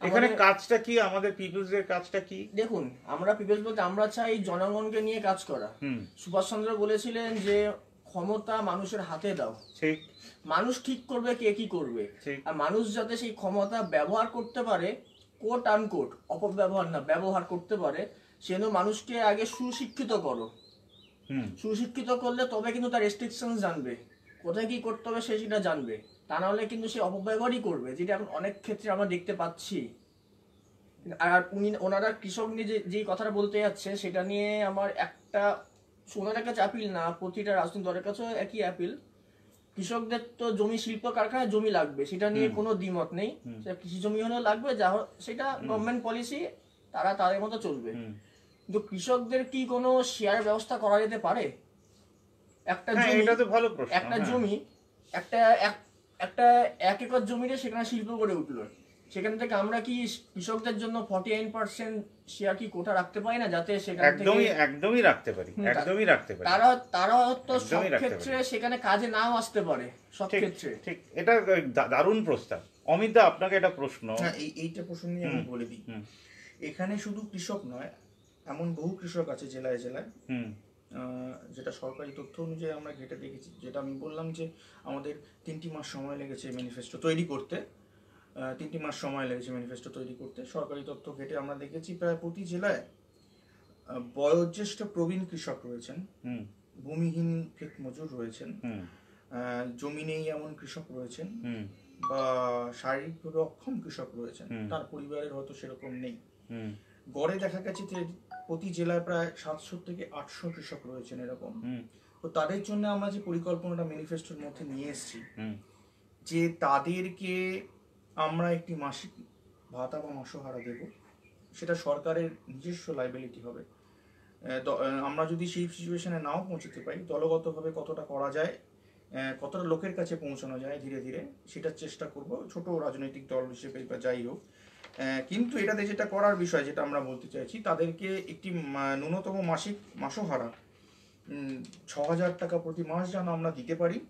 এখানে কাজটা কি? আমাদের পিপলস এর কাজটা কি? দেখুন আমরা পিপলস বলতে আমরা চাই জনগণকে নিয়ে কাজ করা। সুভাষচন্দ্র বলেছিলেন যে ক্ষমতা মানুষের হাতে দাও। ঠিক। মানুষ ঠিক করবে কে কি করবে? আর মানুষ যাতে সেই ক্ষমতা ব্যবহার করতে পারে কোট আনকোট অপব্যবহার না ব্যবহার করতে পারে সেজন্য মানুষকে আগে সুশিক্ষিত করো। সুশিক্ষিত করলে তবে কিন্তু তার রেস্ট্রিকশন জানবে। কোথায় কি করতে হবে সে সেটা জানবে। তা না হলে কিন্তু সে অপব্যবহারই করবে যেটা এখন অনেক ক্ষেত্রে আমরা দেখতে পাচ্ছি। আর উনি ওনারা কৃষক নিয়ে যে যেই কথাটা বলতে যাচ্ছে সেটা নিয়ে আমার একটা ওনাদের কাছে অ্যাপিল না প্রতিটা রাজনৈতিক দলের কাছেও একই আপিল কৃষকদের তো জমি শিল্প কারখানায় জমি লাগবে সেটা নিয়ে কোনো দ্বিমত নেই। কৃষি জমি হলেও লাগবে যা সেটা গভর্নমেন্ট পলিসি তারা তাদের মতো চলবে। কিন্তু কৃষকদের কি কোনো শেয়ার ব্যবস্থা করা যেতে পারে? একটা হ্যাঁ জমি এটা তো ভালো প্রশ্ন একটা হ্যাঁ। জমি একটা এক- একটা এক একর জমিতে সেখানে শিল্প গড়ে উঠল। সেখান থেকে আমরা কি কৃষকদের জন্য ফর্টি নাইন পার্সেন্ট শেয়ার কি কোটা রাখতে পারি না যাতে সেখান একদমই থেকে একদমই রাখতে পারি একদমই রাখতে পারি। তারা তারা তো সব ক্ষেত্রে সেখানে কাজে নাও আসতে পারে সব ঠিক ক্ষেত্রে। ঠিক এটা দারুণ প্রস্তাব। অমিত দা আপনাকে একটা প্রশ্ন। হ্যাঁ এইটা প্রশ্ন নিয়ে আমি বলে দিই। এখানে শুধু কৃষক নয় এমন বহু কৃষক আছে জেলায় জেলায় হুম। আহ, যেটা সরকারি তথ্য অনুযায়ী আমরা ঘেটে দেখেছি। যেটা আমি বললাম যে আমাদের তিনটি মাস সময় লেগেছে ম্যানিফেস্টো তৈরি করতে। তিনটি মাস সময় লেগেছে ম্যানিফেস্টো তৈরি করতে। সরকারি তথ্য ঘেটে আমরা দেখেছি প্রায় প্রতি জেলায় বয়োজ্যেষ্ঠ প্রবীণ কৃষক রয়েছেন হুম। ভূমিহীন ক্ষেত মজুর রয়েছেন জমি নেই এমন কৃষক রয়েছেন বা শারীরিকভাবে অক্ষম কৃষক রয়েছেন তার পরিবারের হয়তো সেরকম নেই। হুম। গড়ে দেখা গেছে যে প্রতি জেলায় প্রায় সাতশো থেকে আটশো কৃষক রয়েছেন এরকম। হুম। তো তাদের জন্য আমরা যে পরিকল্পনাটা ম্যানিফেস্টোর মধ্যে নিয়ে এসেছি হুম। যে তাদেরকে আমরা একটি মাসিক ভাতা বা মাসোহারা দেব। সেটা সরকারের নিজস্ব লাইবিলিটি হবে। আমরা যদি সেই সিচুয়েশনে নাও পৌঁছতে পারি, দলগতভাবে কতটা করা যায় কতটা লোকের কাছে পৌঁছানো যায় ধীরে ধীরে, সেটার চেষ্টা করব। ছোট রাজনৈতিক দল হিসেবে বা যাই হোক। কিন্তু এটাতে যেটা করার বিষয় যেটা আমরা বলতে চাইছি, তাদেরকে একটি ন্যূনতম মাসিক মাসোহারা ছ হাজার টাকা প্রতি মাস যেন আমরা দিতে পারি।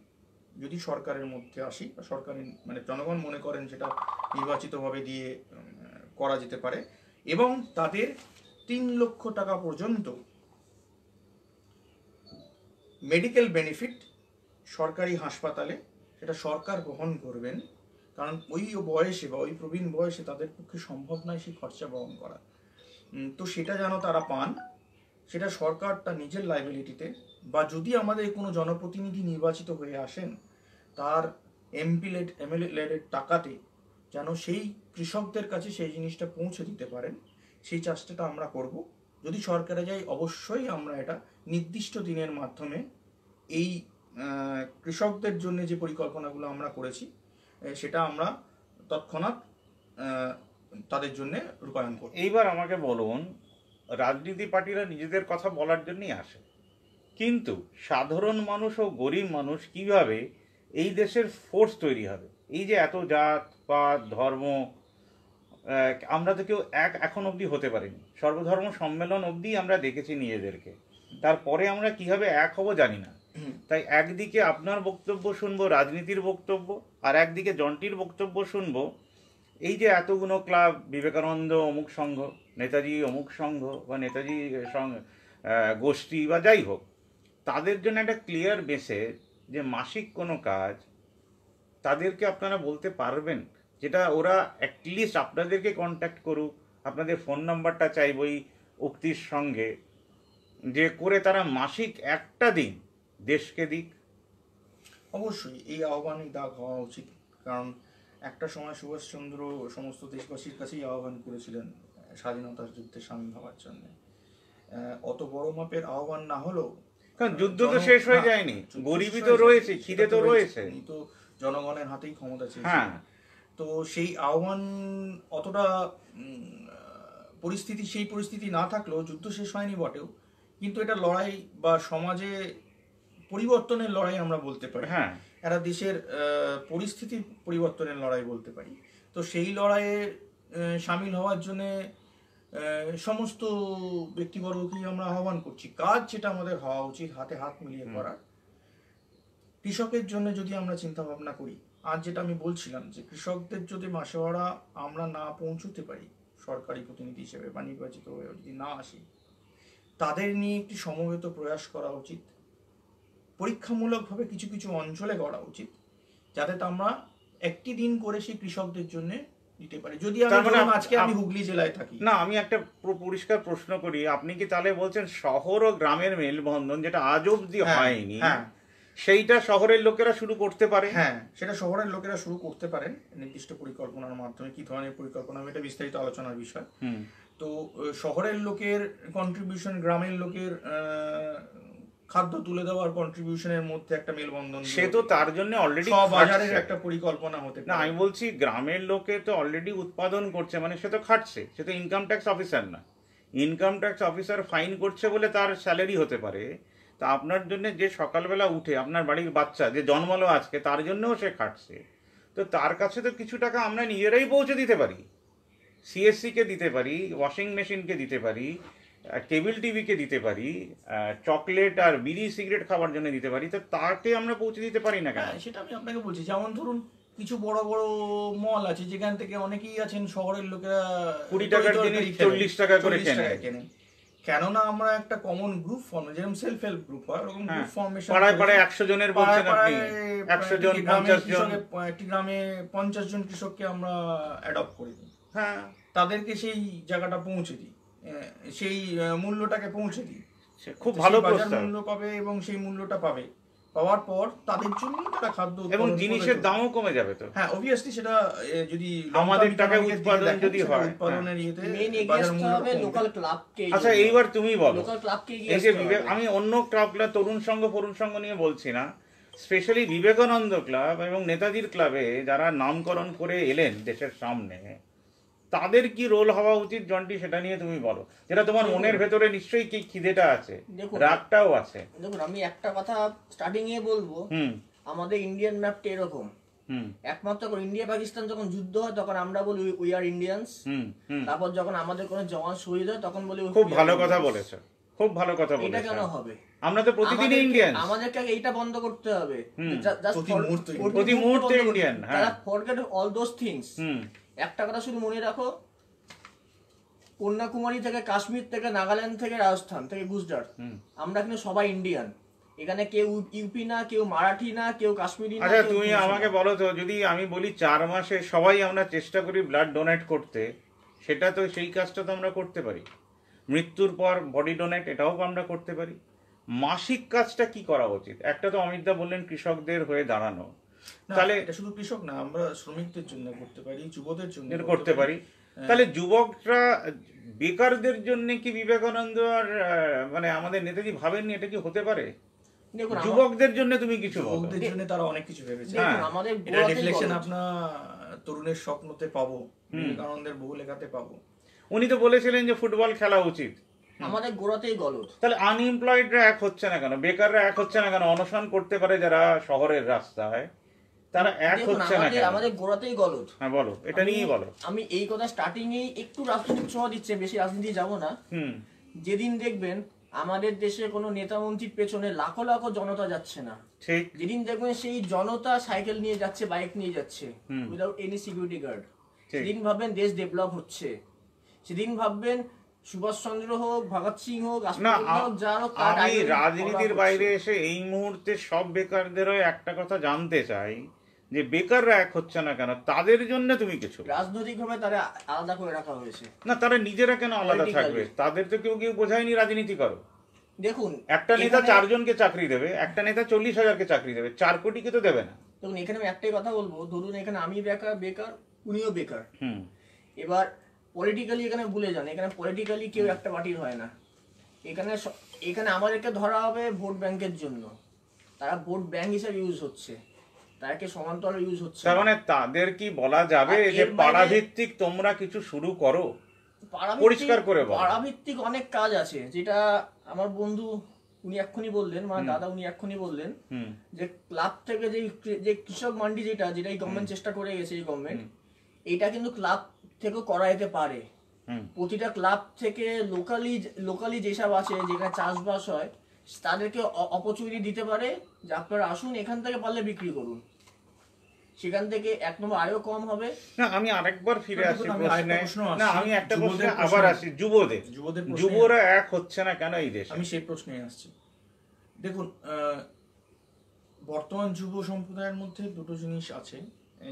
যদি সরকারের মধ্যে আসি, বা সরকারের মানে জনগণ মনে করেন সেটা নির্বাচিতভাবে দিয়ে করা যেতে পারে, এবং তাদের তিন লক্ষ টাকা পর্যন্ত মেডিকেল বেনিফিট সরকারি হাসপাতালে সেটা সরকার বহন করবেন, কারণ ওই বয়সে বা ওই প্রবীণ বয়সে তাদের পক্ষে সম্ভব নয় সেই খরচা বহন করা। তো সেটা যেন তারা পান সেটা সরকার তার নিজের লাইবিলিটিতে বা যদি আমাদের কোনো জনপ্রতিনিধি নির্বাচিত হয়ে আসেন, তার এমপি লেড এমএলএ টাকাতে যেন সেই কৃষকদের কাছে সেই জিনিসটা পৌঁছে দিতে পারেন, সেই চেষ্টাটা আমরা করব। যদি সরকারে যাই অবশ্যই আমরা এটা নির্দিষ্ট দিনের মাধ্যমে এই কৃষকদের জন্য যে পরিকল্পনাগুলো আমরা করেছি সেটা আমরা তৎক্ষণাৎ তাদের জন্য রূপায়ণ করব। এইবার আমাকে বলুন রাজনীতি পার্টিরা নিজেদের কথা বলার জন্যই আসে। কিন্তু সাধারণ মানুষ ও গরিব মানুষ কীভাবে এই দেশের ফোর্স তৈরি হবে? এই যে এত জাত, পাত, ধর্ম আমরা তো কেউ এক এখন অবধি হতে পারিনি। সর্বধর্ম সম্মেলন অবধি আমরা দেখেছি নিজেদেরকে। তারপরে আমরা কীভাবে এক হব জানি না। তাই একদিকে আপনার বক্তব্য শুনব, রাজনীতির বক্তব্য, আর একদিকে জন্টির বক্তব্য শুনব। এই যে এতগুলো ক্লাব, বিবেকানন্দ, অমুক সংঘ নেতাজি অমুক সংঘ বা নেতাজি গোষ্ঠী বা যাই হোক, তাদের জন্য একটা ক্লিয়ার মেসেজ যে মাসিক কোনো কাজ তাদেরকে আপনারা বলতে পারবেন, যেটা ওরা অ্যাটলিস্ট আপনাদেরকে কন্ট্যাক্ট করুক। আপনাদের ফোন নাম্বারটা চাইবই উক্তির সঙ্গে, যে করে তারা মাসিক একটা দিন দেশকে দিক। অবশ্যই এই আহ্বানই দাগ হওয়া উচিত, কারণ একটা সময় সুভাষচন্দ্র সমস্ত দেশবাসীর কাছেই আহ্বান করেছিলেন। আহ, স্বাধীনতার যুদ্ধে সামিল হওয়ার জন্য। অত বড় মাপের আহ্বান না হলেও কারণ যুদ্ধ তো শেষ হয়ে যায়নি। যুদ্ধ গরিবই তো রয়েছে খিদে তো রয়েছে। উনি তো জনগণের হাতেই ক্ষমতা হ্যাঁ। চেয়েছিলেন তো সেই আহ্বান অতটা পরিস্থিতি সেই পরিস্থিতি না থাকলেও যুদ্ধ শেষ হয়নি বটেও। কিন্তু এটা লড়াই বা সমাজে পরিবর্তনের লড়াই আমরা বলতে পারি। হ্যাঁ। একটা দেশের আহ, পরিস্থিতি পরিবর্তনের লড়াই বলতে পারি। তো সেই লড়াইয়ে সামিল হওয়ার জন্য সমস্ত ব্যক্তিবর্গকেই আমরা আহ্বান করছি। কাজ যেটা আমাদের হওয়া উচিত হাতে হাত মিলিয়ে করার কৃষকের জন্য যদি আমরা চিন্তা ভাবনা করি আজ যেটা আমি বলছিলাম যে কৃষকদের যদি মাসে ভাড়া আমরা না পৌঁছতে পারি সরকারি প্রতিনিধি হিসেবে বা নির্বাচিত হয়ে যদি না আসি তাদের নিয়ে একটি সমবেত প্রয়াস করা উচিত। পরীক্ষামূলকভাবে কিছু কিছু অঞ্চলে করা উচিত যাতে তা আমরা একটি দিন করে সেই কৃষকদের জন্য দিতে পারি। যদি আমি মানে আজকে আমি হুগলি জেলায় থাকি। না আমি একটা পরিষ্কার প্রশ্ন করি। আপনি কি তাহলে বলছেন শহর ও গ্রামের মেলবন্ধন যেটা আজ অব্দি হ্যাঁ, হয়নি হ্যাঁ। সেইটা শহরের লোকেরা শুরু করতে পারে? হ্যাঁ সেটা শহরের লোকেরা শুরু করতে পারেন নির্দিষ্ট পরিকল্পনার মাধ্যমে। কি ধরনের পরিকল্পনা? এটা বিস্তারিত আলোচনার বিষয়। হুম। তো শহরের লোকের কন্ট্রিবিউশন গ্রামের লোকের আহ, খাদ্য তুলে দেওয়ার কন্ট্রিবিউশনের মধ্যে একটা মেলবন্ধন সে তো তার জন্য অলরেডি বাজারের একটা পরিকল্পনা হতে না আমি বলছি গ্রামের লোকে তো অলরেডি উৎপাদন করছে মানে সে তো খাটছে সে তো ইনকাম ট্যাক্স অফিসার না। ইনকাম ট্যাক্স অফিসার ফাইন করছে বলে তার স্যালারি হতে পারে তা আপনার জন্য যে সকালবেলা উঠে আপনার বাড়ির বাচ্চা যে জন্মালো আজকে তার জন্যও সে খাটছে। তো তার কাছে তো কিছু টাকা আমরা নিজেরাই পৌঁছে দিতে পারি। সিএসসি কে দিতে পারি ওয়াশিং মেশিনকে দিতে পারি কেবল টিভিকে দিতে পারি চকলেট আর বিড়ি সিগারেট খাওয়ার জন্য দিতে পারি তো তাকে আমরা পৌঁছে দিতে পারি না কেন? হ্যাঁ সেটা আমি আপনাকে বলছি। যেমন ধরুন কিছু বড় বড় মল আছে যেখান থেকে অনেকেই আছেন শহরের লোকেরা কুড়ি টাকার জিনিস 40 টাকা করে কেনে। কেনেন কেননা আমরা একটা কমন গ্রুপ ফর্ম যেরকম সেলফ হেল্প গ্রুপ হয় ওরকম হ্যাঁ। গ্রুপ ফর্মেশন পাড়ায় পাড়ায় একশো জনের বলছেন আপনি। একশো জন পঞ্চাশ জন। একটি গ্রামে পঞ্চাশ জন কৃষককে আমরা অ্যাডপ্ট করে দিই। হ্যাঁ। তাদেরকে সেই জায়গাটা পৌঁছে দিই। সেই মূল্যটাকে পৌঁছে দিই খুব ভালো বাজার প্রস্তাব। মূল্য পাবে এবং সেই মূল্যটা পাবে। পাওয়ার পর তাদের জন্যই তারা খাদ্য এবং জিনিসের দামও কমে যাবে তো। হ্যাঁ অবভিয়াসলি সেটা যদি আমাদের দিকে উৎপাদন যদি হয়, উৎপাদনের ইয়েতে মেন বাজার হবে লোকাল ক্লাবকে আচ্ছা এইবার তুমি বলো। লোকাল ক্লাবকে এই যে বিবেক আমি অন্য ক্লাবগুলো তরুণ সংঘ ফরুণ সংঘ নিয়ে বলছি না। স্পেশালি বিবেকানন্দ ক্লাব এবং নেতাজির ক্লাবে যারা নামকরণ করে এলেন দেশের সামনে তাদের কি রোল হওয়া উচিত জন্টি সেটা নিয়ে তুমি বলো। যেটা তোমার মনের ভেতরে নিশ্চয়ই কি খিদেটা আছে রাগটাও আছে। দেখুন আমি একটা কথা স্টার্টিং এ বলব। আমাদের ইন্ডিয়ান ম্যাপটা এরকম। হুম। একমাত্র ইন্ডিয়া পাকিস্তান যখন যুদ্ধ হয় তখন আমরা বলি উই আর ইন্ডিয়ান্স হুম হুম। তারপর যখন আমাদের কোনো জওয়ান শহীদ হয় তখন বলি খুব ভালো কথা। বলেছ। খুব ভালো কথা এটা কেন হবে? আমরা তো আমাদেরকে- ইন্ডিয়ান আমাদেরকে এইটা বন্ধ করতে হবে। প্রতি মুহূর্তে প্রতি মুহূর্তে Indian, হ্যাঁ। তারা ফরগেট অল দোজ থিংস হুম। একটা কথা শুধু মনে রাখো কন্যাকুমারী থেকে কাশ্মীর থেকে নাগাল্যান্ড থেকে রাজস্থান থেকে গুজরাট আমরা কিন্তু সবাই ইন্ডিয়ান এখানে কেউ ইউপি না কেউ মারাঠি না কেউ কাশ্মীরি না আচ্ছা তুমি আমাকে বলো তো যদি আমি বলি চার মাসে সবাই আমরা চেষ্টা করি ব্লাড ডোনেট করতে সেটা তো সেই কাজটা তো আমরা করতে পারি। মৃত্যুর পর বডি ডোনেট এটাও আমরা করতে পারি। মাসিক কাজটা কি করা উচিত? একটা তো অমিতদা বললেন কৃষকদের হয়ে দাঁড়ানো। তাহলে এটা শুধু কৃষক না আমরা শ্রমিকদের জন্য করতে পারি যুবদের জন্য করতে পারি। তাহলে যুবকরা বেকারদের জন্য কি বিবেকানন্দ আর আহ, মানে আমাদের নেতাজি ভাবেননি এটা কি হতে পারে? যুবকদের জন্য তুমি কিছু বলো। যুবকদের জন্য তারা অনেক কিছু ভেবেছে। হ্যাঁ, আমাদের এটা রিফ্লেকশন আপনার তরুণের স্বপ্নতে পাবো বিবেকানন্দের বহু লেখাতে পাবো। উনি তো বলেছিলেন যে ফুটবল খেলা উচিত। আমাদের গোড়াতেই গলদ তাহলে আনএমপ্লয়েডরা এক হচ্ছে না কেন? বেকাররা এক হচ্ছে না কেন? অনশন করতে পারে যারা শহরের রাস্তায়। তারা এক হচ্ছে না আমাদের গোড়াতেই গলদ। হ্যাঁ বলো এটা নিয়েই বলো। আমি এই কথা স্টার্টিং এই একটু রাজনৈতিক দিচ্ছে বেশি রাজনীতি যাব না। হুম। যেদিন দেখবেন আমাদের দেশে কোনো নেতা মন্ত্রীর পেছনে লাখো লাখো জনতা যাচ্ছে না। ঠিক। যেদিন দেখবেন সেই জনতা সাইকেল নিয়ে যাচ্ছে বাইক নিয়ে যাচ্ছে। উইদাউট এনি সিকিউরিটি গার্ড সেদিন ভাববেন দেশ ডেভেলপ হচ্ছে। সেদিন ভাববেন সুভাষচন্দ্র হোক ভগৎ সিং হোক আমি রাজনীতির বাইরে এসে এই মুহূর্তে সব বেকারদেরও একটা কথা জানতে চাই। যে বেকাররা এক হচ্ছে না কেন তাদের জন্য তুমি কিছু রাজনৈতিকভাবে তারা আলাদা করে রাখা হয়েছে। না তারা নিজেরা কেন আলাদা থাকবে? তাদের তো কেউ কেউ বোঝায়নি রাজনীতি করো। দেখুন একটা নেতা চারজনকে চাকরি দেবে একটা নেতা চল্লিশ হাজারকে চাকরি দেবে চার কোটিকে তো দেবে না। দেখুন এখানে আমি একটাই কথা বলব ধরুন এখানে আমি বেকার বেকার উনিও বেকার। হুম। এবার পলিটিক্যালি এখানে ভুলে যান এখানে পলিটিক্যালি কেউ একটা পার্টির হয় না। এখানে এখানে আমাদেরকে ধরা হবে ভোট ব্যাংকের জন্য। তারা ভোট ব্যাংক হিসেবে ইউজ হচ্ছে। তাদেরকে সমান্তরাল ইউজ হচ্ছে তার মানে তাদের কি বলা যাবে যে বাইরে- পাড়াভিত্তিক তোমরা কিছু শুরু করো? পরিষ্কার করে বলো। পাড়াভিত্তিক অনেক কাজ আছে যেটা আমার বন্ধু উনি এক্ষুনি বললেন মানে দাদা উনি এক্ষুনি বললেন যে ক্লাব থেকে যে যে কৃষক মান্ডি যেটা যেটা এই গভর্নমেন্ট চেষ্টা করে গেছে এই গভর্নমেন্ট এটা কিন্তু ক্লাব থেকেও করা যেতে পারে। প্রতিটা ক্লাব থেকে লোকালি লোকালি যেসব আছে যেখানে চাষবাস হয় তাদেরকে অপরচুনিটি দিতে পারে যে আপনারা আসুন এখান থেকে পারলে বিক্রি করুন। সেখান থেকে এক নম্বর আয়ও কম হবে। না আমি আরেকবার ফিরে আসি প্রশ্নে। না আমি একটা প্রশ্নে আবার আসি। যুবদের। যুবদের যুবরা এক হচ্ছে না কেন এই দেশে? আমি সেই প্রশ্নে আসছি। দেখুন আহ, বর্তমান যুব সম্প্রদায়ের মধ্যে দুটো জিনিস আছে।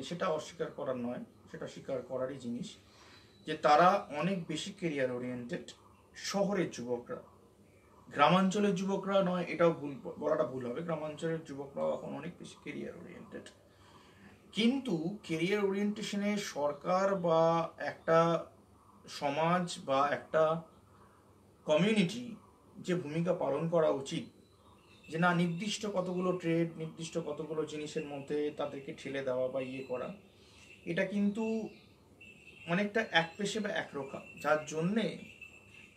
সেটা অস্বীকার করার নয় সেটা স্বীকার করারই জিনিস। যে তারা অনেক বেশি কেরিয়ার ওরিয়েন্টেড শহরের যুবকরা। গ্রামাঞ্চলের যুবকরা নয়, এটাও ভুল, বলাটা ভুল হবে। গ্রামাঞ্চলের যুবকরাও এখন অনেক বেশি কেরিয়ার ওরিয়েন্টেড কিন্তু কেরিয়ার ওরিয়েন্টেশনে সরকার বা একটা সমাজ বা একটা কমিউনিটি যে ভূমিকা পালন করা উচিত, যে না, নির্দিষ্ট কতগুলো ট্রেড নির্দিষ্ট কতগুলো জিনিসের মধ্যে তাদেরকে ঠেলে দেওয়া বা ইয়ে করা, এটা কিন্তু অনেকটা এক পেশে বা একরোখা যার জন্যে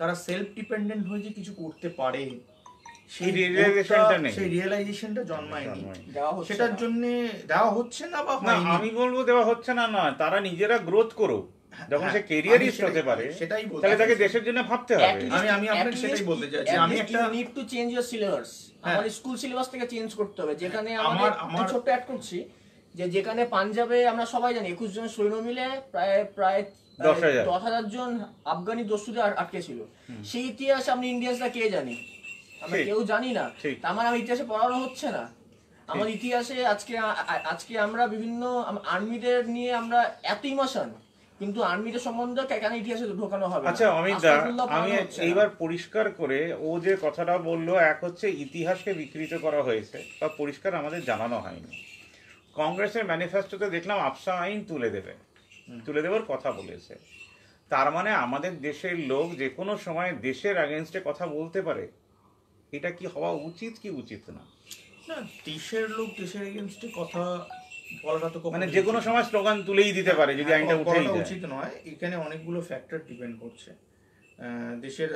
তারা সেলফ ডিপেন্ডেন্ট হয়ে যে কিছু করতে পারে সেই realizationটা নেই। সেই রিয়েলাইজেশনটা জন্মায়নি জন্মায়নি। দেওয়া হচ্ছে সেটার জন্য দেওয়া হচ্ছে না বা আমি বলব দেওয়া হচ্ছে না নয় তারা নিজেরা গ্রোথ করুক যখন সে হ্যাঁ, কেরিয়ারিস্ট হতে পারে সেটাই বলতে তাহলে তাকে দেশের জন্য ভাবতে হবে আমি- আমি আপনাকে সেটাই বলতে চাইছি। at আমি একটা- your হ্যাঁ। আমার স্কুল সিলেবাস থেকে চেঞ্জ করতে হবে যেখানে আমার- আমাদের অ্যাড করছি যে যেখানে পাঞ্জাবে আমরা সবাই জানি একুশ জন সৈন্য মিলে প্রায় প্রায় দশ হাজার। জন আফগানি দস্যুদের আটকে ছিল। সেই ইতিহাস আপনি ইন্ডিয়ানসরা কে জানি? আমরা কেউ জানি না। মানে আমার ইতিহাসে পড়ানো হচ্ছে না। আমার ইতিহাসে আজকে আজকে আমরা বিভিন্ন আর্মিদের নিয়ে আমরা এত ইমোশন কিন্তু আর্মিদের সম্বন্ধে কেন ইতিহাসে ঢোকানো হবে? আচ্ছা অমিত দা আমি। এইবার পরিষ্কার করে ও যে কথাটা বলল এক হচ্ছে ইতিহাসকে বিকৃত করা হয়েছে বা পরিষ্কার আমাদের জানানো হয়নি। কংগ্রেসের ম্যানিফেস্টোতে দেখলাম আফসা আইন তুলে দেবে। তুলে দেওয়ার কথা বলেছে। তার মানে আমাদের দেশের লোক যে কোনো সময় দেশের অ্যাগেনস্টে কথা বলতে পারে এটা কি হওয়া উচিত কি উচিত না? না দেশের লোক দেশের এগেনস্টে কথা বলাটা তো মানে যে কোনো সময় স্লোগান তুলেই দিতে পারে যদি হ্যাঁ, আইনটা উঠেই যায়। উচিত নয়। এখানে অনেকগুলো ফ্যাক্টর ডিপেন্ড করছে। দেশের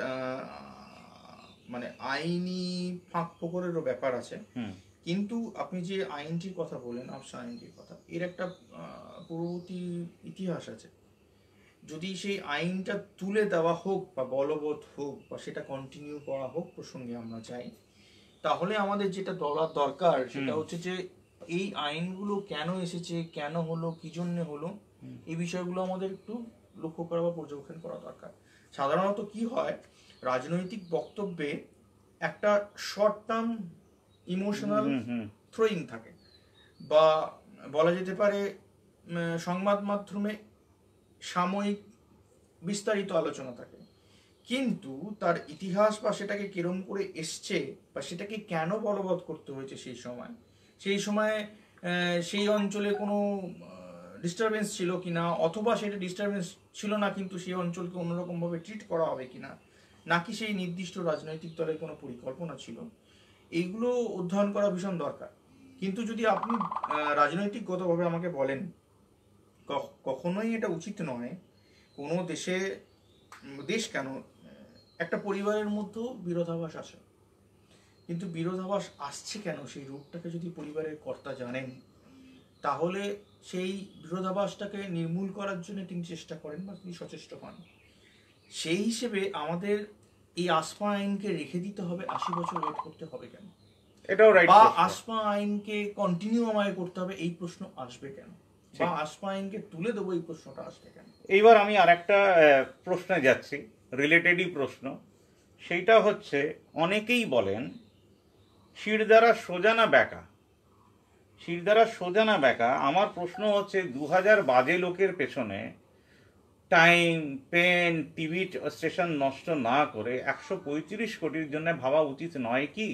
মানে আইনি ফাঁক ফোকরেরও ব্যাপার আছে। হুম। কিন্তু আপনি যে আইনটির কথা বলেন আফসা আইনটির কথা এর একটা পূর্ববর্তী ইতিহাস আছে। যদি সেই আইনটা তুলে দেওয়া হোক বা বলবৎ হোক বা সেটা কন্টিনিউ করা হোক প্রসঙ্গে আমরা চাই তাহলে আমাদের যেটা দলার দরকার সেটা হচ্ছে যে এই আইনগুলো কেন এসেছে কেন হলো কি জন্য হলো এই বিষয়গুলো আমাদের একটু লক্ষ্য করা বা পর্যবেক্ষণ করা দরকার। সাধারণত কি হয় রাজনৈতিক বক্তব্যে একটা শর্ট টার্ম ইমোশনাল থ্রোয়িং থাকে। বা বলা যেতে পারে সংবাদ মাধ্যমে সাময়িক বিস্তারিত আলোচনা থাকে। কিন্তু তার ইতিহাস বা সেটাকে কিরম করে এসছে বা সেটাকে কেন বলবৎ করতে হয়েছে সেই সময় সেই সময় আহ, সেই অঞ্চলে কোনো ডিস্টারবেন্স ছিল কিনা অথবা সেটা ডিস্টারবেন্স ছিল না কিন্তু সেই অঞ্চলকে অন্যরকমভাবে ট্রিট করা হবে কিনা নাকি সেই নির্দিষ্ট রাজনৈতিক দলের কোনো পরিকল্পনা ছিল? এইগুলো অধ্যয়ন করা ভীষণ দরকার। কিন্তু যদি আপনি রাজনৈতিকগতভাবে আমাকে বলেন কখনোই এটা উচিত নয় কোনো দেশে, দেশ কেন, একটা পরিবারের মধ্যেও বিরোধাভাস আসে কিন্তু বিরোধাভাস আসছে কেন? সেই রূপটাকে যদি পরিবারের কর্তা জানেন, তাহলে সেই বিরোধাভাসটাকে নির্মূল করার জন্য তিনি চেষ্টা করেন বা তিনি সচেষ্ট হন। সেই হিসেবে আমাদের এই আসমা আইনকে রেখে দিতে হবে আশি বছর ওয়েট করতে হবে কেন? এটাও রাইট বা আসমা আইনকে কন্টিনিউ আমায় করতে হবে এই প্রশ্ন আসবে কেন? বা আসমা আইনকে তুলে দেবো এই প্রশ্নটা আসবে কেন? এইবার আমি আরেকটা আহ, প্রশ্নে যাচ্ছি রিলেটেডই প্রশ্ন। সেইটা হচ্ছে অনেকেই বলেন শিরদারা সোজা না ব্যাকা? শিরদারা সোজা না ব্যাকা? আমার প্রশ্ন হচ্ছে দু হাজার বাজে লোকের পেছনে টাইম, পেন, টিভি স্টেশন নষ্ট না করে একশো পঁয়ত্রিশ কোটির জন্য ভাবা উচিত নয় কি?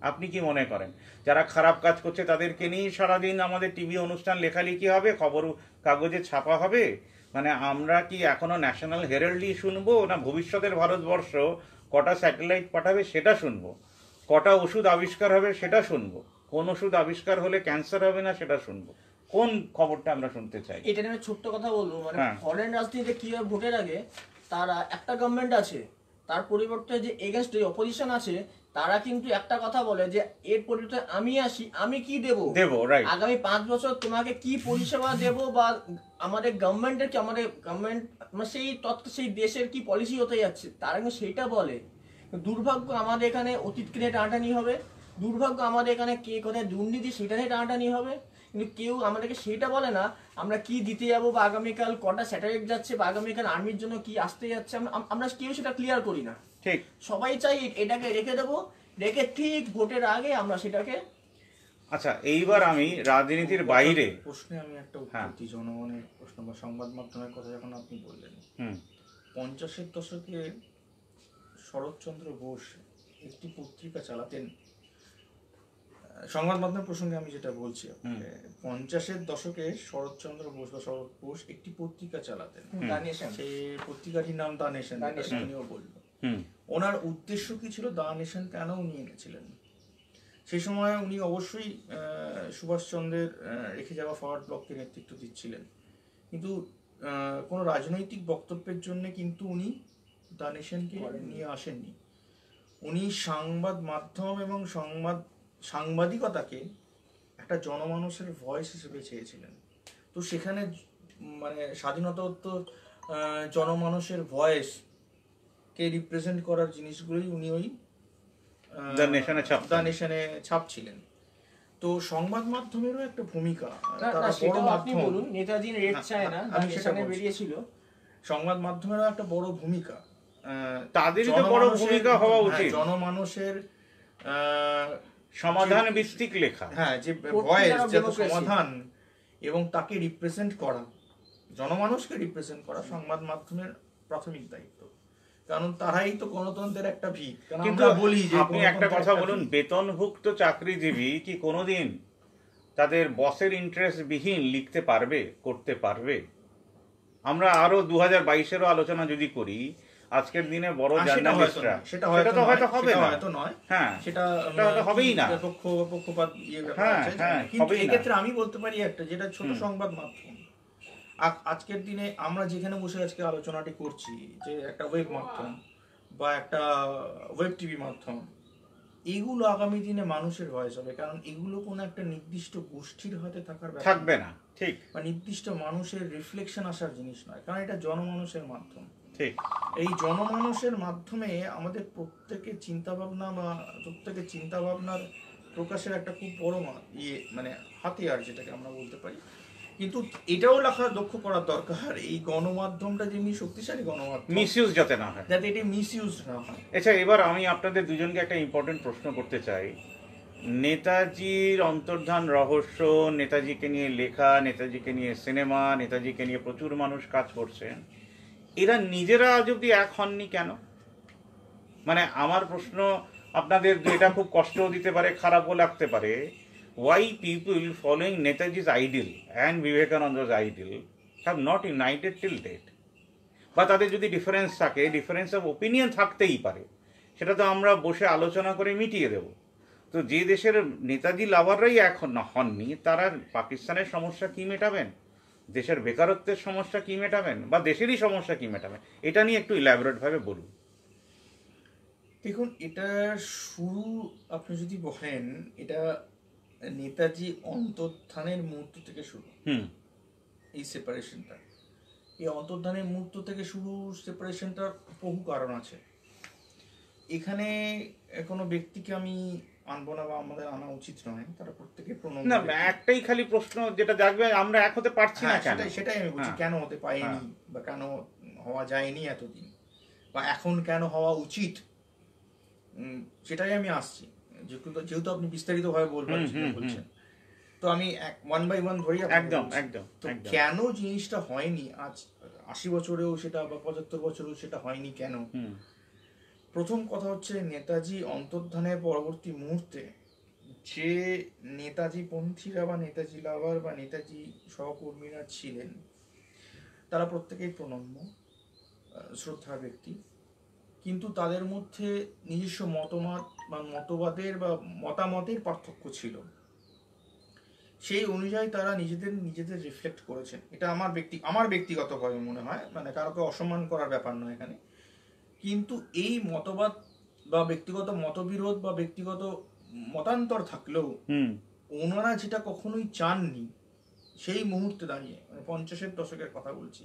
আপনি কি মনে করেন? যারা খারাপ কাজ করছে তাদেরকে নিয়েই সারাদিন আমাদের টিভি অনুষ্ঠান লেখালেখি হবে, খবর কাগজে ছাপা হবে? মানে আমরা কি এখনও ন্যাশনাল হেরাল্ডই শুনব না ভবিষ্যতের ভারতবর্ষ কটা স্যাটেলাইট পাঠাবে সেটা শুনব? কটা ওষুধ আবিষ্কার হবে সেটা শুনব? কোন ওষুধ আবিষ্কার হলে ক্যান্সার হবে না সেটা শুনব? কোন খবরটা আমরা শুনতে চাই? এটা নিয়ে আমি ছোট্ট কথা বলব। মানে হ্যাঁ। ফরেন রাজনীতিতে কি হয় ভোটের আগে তারা একটা গভর্নমেন্ট আছে তার পরিবর্তে যে এগেনস্ট যে অপোজিশন আছে তারা কিন্তু একটা কথা বলে যে এর পরিবর্তে আমি আসি আমি কি দেব? দেবো রাইট আগামী পাঁচ বছর তোমাকে কি পরিষেবা দেব বা আমাদের গভর্নমেন্টের কি আমাদের গভর্নমেন্ট মানে সেই তত্ত্ব সেই দেশের কি পলিসি হতে যাচ্ছে তারা কিন্তু সেইটা বলে। দুর্ভাগ্য আমাদের এখানে অতীতকে নিয়ে টানাটানি হবে। দুর্ভাগ্য আমাদের এখানে কে কোথায় দুর্নীতি সেটা নিয়ে টানাটানি হবে। কিন্তু কেউ আমাদেরকে সেটা বলে না আমরা কি দিতে যাব বা আগামীকাল কটা স্যাটেলাইট যাচ্ছে বা আগামীকাল আর্মির জন্য কি আসতে যাচ্ছে আমরা কেউ সেটা ক্লিয়ার করি না। ঠিক। সবাই চাই এটাকে রেখে দেবো রেখে ঠিক ভোটের আগে আমরা সেটাকে আচ্ছা এইবার আমি রাজনীতির বাইরে প্রশ্নে আমি একটা হ্যাঁ। জনগণের প্রশ্ন বা সংবাদ মাধ্যমের কথা যখন আপনি বললেন। হুম। পঞ্চাশের দশকে শরৎচন্দ্র বোস একটি পত্রিকা চালাতেন। সংবাদ মাধ্যম প্রসঙ্গে আমি যেটা বলছি পঞ্চাশের দশকে শরৎচন্দ্র বোস বা শরৎ বোস একটি পত্রিকা চালাতেন। সেই পত্রিকাটির নাম দা নেশন দা নেশন। উনিও বলল। ওনার উদ্দেশ্য কি ছিল? দা নেশন কেন উনি এনেছিলেন? সেই সময় উনি অবশ্যই আহ, সুভাষচন্দ্রের আহ, রেখে যাওয়া ফরওয়ার্ড ব্লককে নেতৃত্ব দিচ্ছিলেন। কিন্তু আহ, কোনো রাজনৈতিক বক্তব্যের জন্য কিন্তু উনি দা নেশনকে নিয়ে আসেননি। উনি সংবাদ মাধ্যম এবং সংবাদ সাংবাদিকতাকে একটা জনমানুষের ভয়েস হিসেবে চেয়েছিলেন। তো সেখানে মানে স্বাধীনতোত্তর জনমানুষের ভয়েস কে রিপ্রেজেন্ট করার জিনিসগুলোই উনি ওই দ্য নেশনে ছাপছিলেন তো সংবাদ মাধ্যমেরও একটা ভূমিকা। না তারা না বড় সেটাও আপনি বলুন নেতাজি রেড চায় না আমি সেটা বেরিয়েছিল। সংবাদ মাধ্যমেরও একটা বড় ভূমিকা। আহ, তাদেরই তো বড় জনমানুষের- ভূমিকা হওয়া হ্যাঁ, উচিত। জনমানুষের আহ, সমাধান ভিত্তিক লেখা। হ্যাঁ যে ভয়েস of সমাধান এবং তাকে রিপ্রেজেন্ট করা জনমানুষকে রিপ্রেজেন্ট করা সংবাদ মাধ্যমের প্রাথমিক দায়িত্ব। কারণ তারাই তো গণতন্ত্রের একটা ভিত। কিন্তু বলি যে আপনি একটা কথা বলুন বেতনভুক্ত চাকরিজীবী কি কোনোদিন তাদের বসের ইন্টারেস্ট বিহীন লিখতে পারবে করতে পারবে? আমরা আরও দু হাজার বাইশেরও আলোচনা যদি করি আজকের দিনে বড় আর সেটা হয়তো জার্নালিস্টরা সেটা হয়তো হয়তো হবে না। হয়তো নয়। হ্যাঁ সেটা হয়তো হবেই না। পক্ষ পক্ষপাত ইয়ে হ্যাঁ, হ্যাঁ, কিন্তু। এক্ষেত্রে আমি বলতে পারি একটা যেটা ছোট সংবাদ মাধ্যম। আজকের দিনে আমরা যেখানে বসে আজকে আলোচনাটি করছি যে একটা ওয়েব মাধ্যম বা একটা ওয়েব টিভি মাধ্যম এগুলো আগামী দিনে মানুষের ভয়েস হবে। কারণ এগুলো কোনো একটা নির্দিষ্ট গোষ্ঠীর হাতে থাকার ব্যাপার থাকবে না। ঠিক। বা নির্দিষ্ট মানুষের রিফ্লেকশন আসার জিনিস নয়। কারণ এটা জনমানুষের মাধ্যম। ঠিক। এই জনমানুষের মাধ্যমে আমাদের প্রত্যেকে চিন্তা ভাবনা বা প্রত্যেকের চিন্তা ভাবনার প্রকাশের একটা খুব বড় ইয়ে মানে হাতিয়ার যেটাকে আমরা বলতে পারি। কিন্তু এটাও লেখা লক্ষ্য করার দরকার। এই গণমাধ্যমটা যেমনি শক্তিশালী গণমাধ্যম মিসইউজ যাতে না হয়। যাতে এটা মিসইউজ না হয়। আচ্ছা এবার আমি আপনাদের দুজনকে একটা ইম্পর্টেন্ট প্রশ্ন করতে চাই। নেতাজির অন্তর্ধান রহস্য নেতাজিকে নিয়ে লেখা নেতাজিকে নিয়ে সিনেমা নেতাজিকে নিয়ে প্রচুর মানুষ কাজ করছেন। এরা নিজেরা অব্দি এক হননি কেন? মানে আমার প্রশ্ন আপনাদের এটা খুব কষ্টও দিতে পারে, খারাপও লাগতে পারে why people following Netaji's idol and Vivekananda's idol have not united till date বা তাদের যদি ডিফারেন্স থাকে ডিফারেন্স অফ ওপিনিয়ন থাকতেই পারে, সেটা তো আমরা বসে আলোচনা করে মিটিয়ে দেব। তো যে দেশের নেতাজি লাভাররাই এখন হননি, তারা পাকিস্তানের সমস্যা কি মেটাবেন? দেশের বেকারত্বের সমস্যা কি মেটাবেন বা দেশেরই সমস্যা কি মেটাবেন? এটা নিয়ে একটু ইলাবোরেট ভাবে বলুন। দেখুন এটা শুরু আপনি যদি বলেন এটা নেতাজি অন্তর্ধানের মুহূর্ত থেকে শুরু। হুম। এই সেপারেশনটা এই অন্তর্ধানের মুহূর্ত থেকে শুরু সেপারেশনটার বহু কারণ আছে। এখানে কোনো ব্যক্তিকে আমি আনব না বা আমাদের আনা উচিত নয় তারা প্রত্যেকে প্রণম্য না একটাই খালি প্রশ্ন যেটা জাগবে আমরা এক হতে পারছি না হ্যাঁ, সেটাই সেটাই আমি বলছি হ্যাঁ। কেন হতে পারেনি বা কেন হওয়া যায়নি এতদিন? বা এখন কেন হওয়া উচিত? সেটাই আমি আসছি। যেহেতু আপনি বিস্তারিত ভাবে বলবেন বলছেন তো আমি ওয়ান বাই ওয়ান আপনাকে একদম একদম তো কেন জিনিসটা হয়নি? আজ আশি বছরেও সেটা বা পঁচাত্তর বছরেও সেটা হয়নি কেন? প্রথম কথা হচ্ছে নেতাজি অন্তর্ধানের পরবর্তী মুহূর্তে যে নেতাজি পন্থীরা বা নেতাজি লাভার বা নেতাজি সহকর্মীরা ছিলেন, তারা প্রত্যেকেই প্রণম্য শ্রদ্ধার ব্যক্তি। কিন্তু তাদের মধ্যে নিজস্ব মতামত বা মতবাদের বা মতামতের পার্থক্য ছিল। সেই অনুযায়ী তারা নিজেদের নিজেদের রিফ্লেক্ট করেছেন। এটা আমার ব্যক্তি, আমার ব্যক্তিগতভাবে মনে হয় মানে কারোকে অসম্মান করার ব্যাপার নয় এখানে। কিন্তু এই মতবাদ বা ব্যক্তিগত মতবিরোধ বা ব্যক্তিগত মতান্তর থাকলেও ওনারা যেটা কখনোই চাননি সেই মুহূর্তে দাঁড়িয়ে মানে পঞ্চাশের দশকের কথা বলছি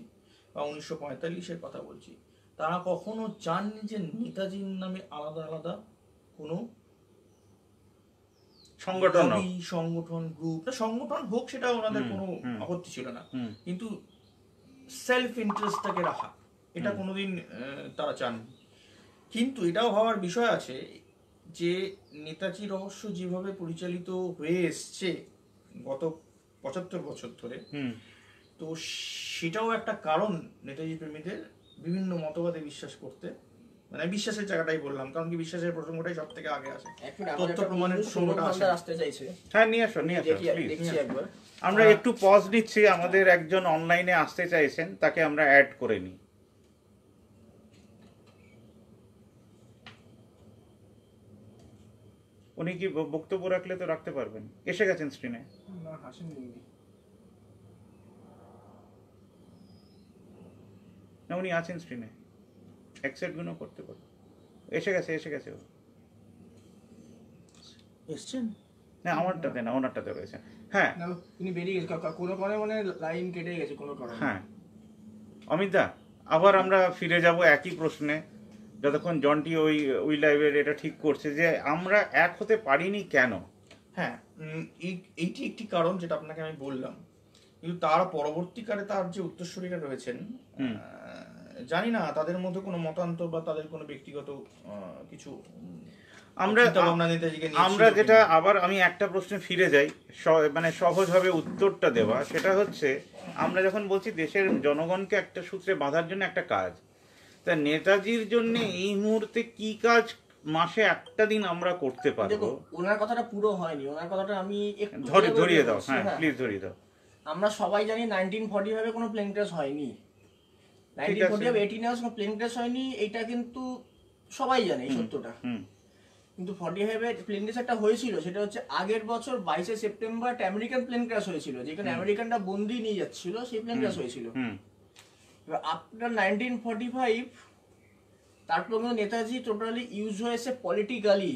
বা উনিশশো পঁয়তাল্লিশের কথা বলছি তারা কখনো চাননি যে নেতাজির নামে আলাদা আলাদা কোনো সংগঠন। সংগঠন গ্রুপ সংগঠন হোক সেটা ওনাদের কোনো। আপত্তি ছিল না কিন্তু সেলফ ইন্টারেস্টটাকে রাখা এটা কোনোদিন তারা চান কিন্তু এটাও হওয়ার বিষয় আছে যে নেতাজি রহস্য যেভাবে পরিচালিত হয়ে এসছে গত পঁচাত্তর বছর ধরে তো সেটাও একটা কারণ নেতাজি প্রেমীদের বিভিন্ন মতবাদে বিশ্বাস করতে। মানে বিশ্বাসের জায়গাটাই বললাম কারণ কি বিশ্বাসের প্রসঙ্গটাই সব থেকে আগে আসে। তথ্য প্রমাণের প্রসঙ্গটা আসতে চাইছে। হ্যাঁ নিয়ে আসো নিয়ে আসো দেখছি একবার। আমরা একটু পজ নিচ্ছি আমাদের একজন অনলাইনে আসতে চাইছেন তাকে আমরা অ্যাড করে নিই। উনি কি বক্তব্য রাখলে তো রাখতে পারবেন। এসে গেছেন স্ক্রিনে না উনি। আছেন স্ক্রিনে অ্যাকসেপ্টগুলো করতে পারবেন এসে গেছে এসে গেছে। এসছেন? না আমারটাতে না ওনারটাতে রয়েছে। হ্যাঁ। উনি বেরিয়ে গেছে। কোনো কারণে মানে লাইন কেটে গেছে কোনো কারণে। হ্যাঁ। অমিতা আবার আমরা ফিরে যাব একই প্রশ্নে। যতক্ষণ জন্টি ওই ওই লাইভের এটা ঠিক করছে যে আমরা এক হতে পারিনি কেন? হ্যাঁ এই- এইটি একটি কারণ যেটা আপনাকে আমি বললাম। কিন্তু তার পরবর্তীকালে তার যে উত্তরসূরিরা রয়েছেন জানি না তাদের মধ্যে কোনো মতান্তর বা তাদের কোনো ব্যক্তিগত কিছু আমরা আমরা যেটা আবার আমি একটা প্রশ্নে ফিরে যাই মানে সহজভাবে উত্তরটা দেওয়া সেটা হচ্ছে আমরা যখন বলছি দেশের জনগণকে একটা সূত্রে বাঁধার জন্য একটা কাজ তা নেতাজির জন্য এই মুহূর্তে কি কাজ মাসে একটা দিন আমরা করতে পারব? ওনার কথাটা পুরো হয়নি। ওনার কথাটা আমি ধরে ধরিয়ে দাও হ্যাঁ হ্যাঁ। প্লিজ ধরিয়ে দাও। আমরা সবাই জানি নাইনটিন ফর্টি ফাইভে কোনো প্লেন ক্র্যাশ হয়নি। নাইনটিন। ফর্টি ফাইভ এইটিন কোনো প্লেন ক্র্যাশ হয়নি এটা কিন্তু সবাই জানে এই সত্যটা। হুম। কিন্তু ফর্টি ফাইভে প্লেন ক্র্যাশ একটা হয়েছিল সেটা হচ্ছে আগের বছর বাইশে সেপ্টেম্বর আমেরিকান প্লেন ক্র্যাশ হয়েছিল যেখানে আমেরিকানরা বন্দি নিয়ে যাচ্ছিল সেই প্লেন ক্র্যাশ হয়েছিল। আফটার নাইনটিন ফর্টি ফাইভ তারপর কিন্তু নেতাজি টোটালি ইউজ হয়েছে পলিটিক্যালি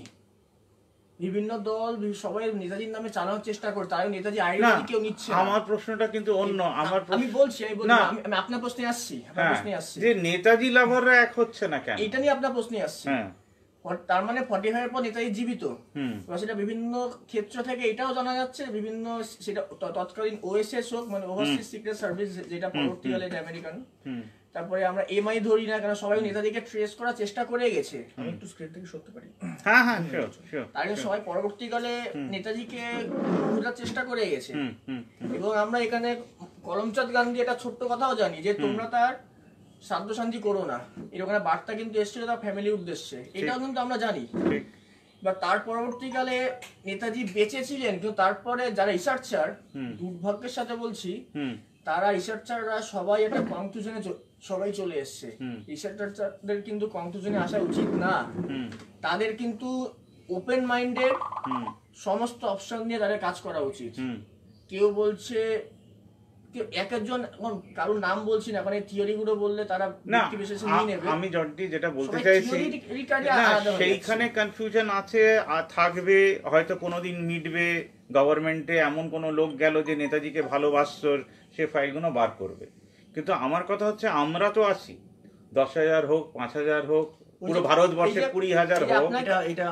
বিভিন্ন দল সবাই নেতাজির নামে চালানোর চেষ্টা করে তাই নেতাজি আইডেন্টি কেউ নিচ্ছে আমার প্রশ্নটা কিন্তু অন্য আমার আমি বলছি আমি বলছি আমি আপনার প্রশ্নে আসছি আপনার হ্যাঁ প্রশ্নে আসছি। যে নেতাজি লাভাররা এক হচ্ছে না কেন? এটা নিয়ে আপনার প্রশ্নে আসছি। হ্যাঁ। তার মানে ফর্টি ফাইভ পর নেতাজি জীবিত। সেটা বিভিন্ন ক্ষেত্র থেকে এটাও জানা যাচ্ছে বিভিন্ন সেটা তৎকালীন ওএসএস হোক মানে ওভারসিজ সিক্রেট সার্ভিস যেটা পরবর্তীকালে আমেরিকান তারপরে আমরা এমআই ধরি না কেন সবাই নেতাজিকে ট্রেস করার চেষ্টা করে গেছে। আমি একটু স্ক্রিন থেকে সরতে পারি। হ্যাঁ হ্যাঁ তার সবাই পরবর্তীকালে নেতাজিকে বোঝার চেষ্টা করে গেছে। এবং আমরা এখানে কলমচাঁদ গান্ধী একটা ছোট্ট কথাও জানি যে তোমরা তার সাধ্য শান্তি করো না। এরকম একটা বার্তা কিন্তু এসেছিল তার ফ্যামিলির উদ্দেশ্যে। এটাও কিন্তু আমরা জানি। বা তার পরবর্তীকালে নেতাজি বেঁচে ছিলেন কিন্তু তারপরে যারা রিসার্চার। দুর্ভাগ্যের সাথে বলছি তারা রিসার্চাররা সবাই একটা কনক্লুশনে সবাই চলে এসছে। রিসার্চারদের কিন্তু কনক্লুশনে আসা উচিত না। তাদের কিন্তু ওপেন মাইন্ডেড সমস্ত অপশন নিয়ে তাদের কাজ করা উচিত। কেউ বলছে এক একজন এখন কারোর নাম বলছি না মানে থিওরি গুলো বললে তারা আমি জন্টি যেটা বলতে চাইছি সেইখানে কনফিউশন আছে আর থাকবে হয়তো কোনোদিন মিটবে গভর্নমেন্টে এমন কোনো লোক গেল যে নেতাজিকে ভালোবাসত সে ফাইলগুলো বার করবে। কিন্তু আমার কথা হচ্ছে আমরা তো আছি দশ হাজার হোক পাঁচ হাজার হোক পুরো ভারতবর্ষে কুড়ি হাজার হোক। এটা এটা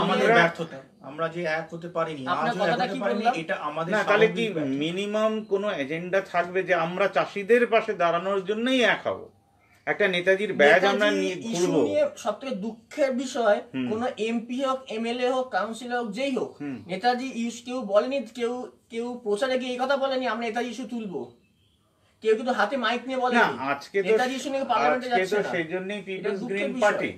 আমাদের ব্যর্থতা। আমরা যে এক হতে পারিনি আজও এক হতে পারিনি এটা আমাদের না তাহলে কি মিনিমাম কোনো এজেন্ডা থাকবে যে আমরা চাষিদের পাশে দাঁড়ানোর জন্যই এক হব? একটা নেতাজির ব্যাজ আমরা নেতাজি নিয়ে ঘুরবো। নিয়ে সবথেকে দুঃখের বিষয়। কোন এমপি হোক এমএলএ হোক কাউন্সিলর হোক যেই হোক। নেতাজি ইস্যু কেউ বলেনি কেউ কেউ প্রচারে গিয়ে এই কথা বলেনি আমরা নেতাজি ইস্যু তুলবো। কেউ কিন্তু হাতে মাইক নিয়ে না আজকে তো নেতাজি আজকে যাচ্ছে তো না। সেই জন্যই পিপলস গ্রিন পার্টি।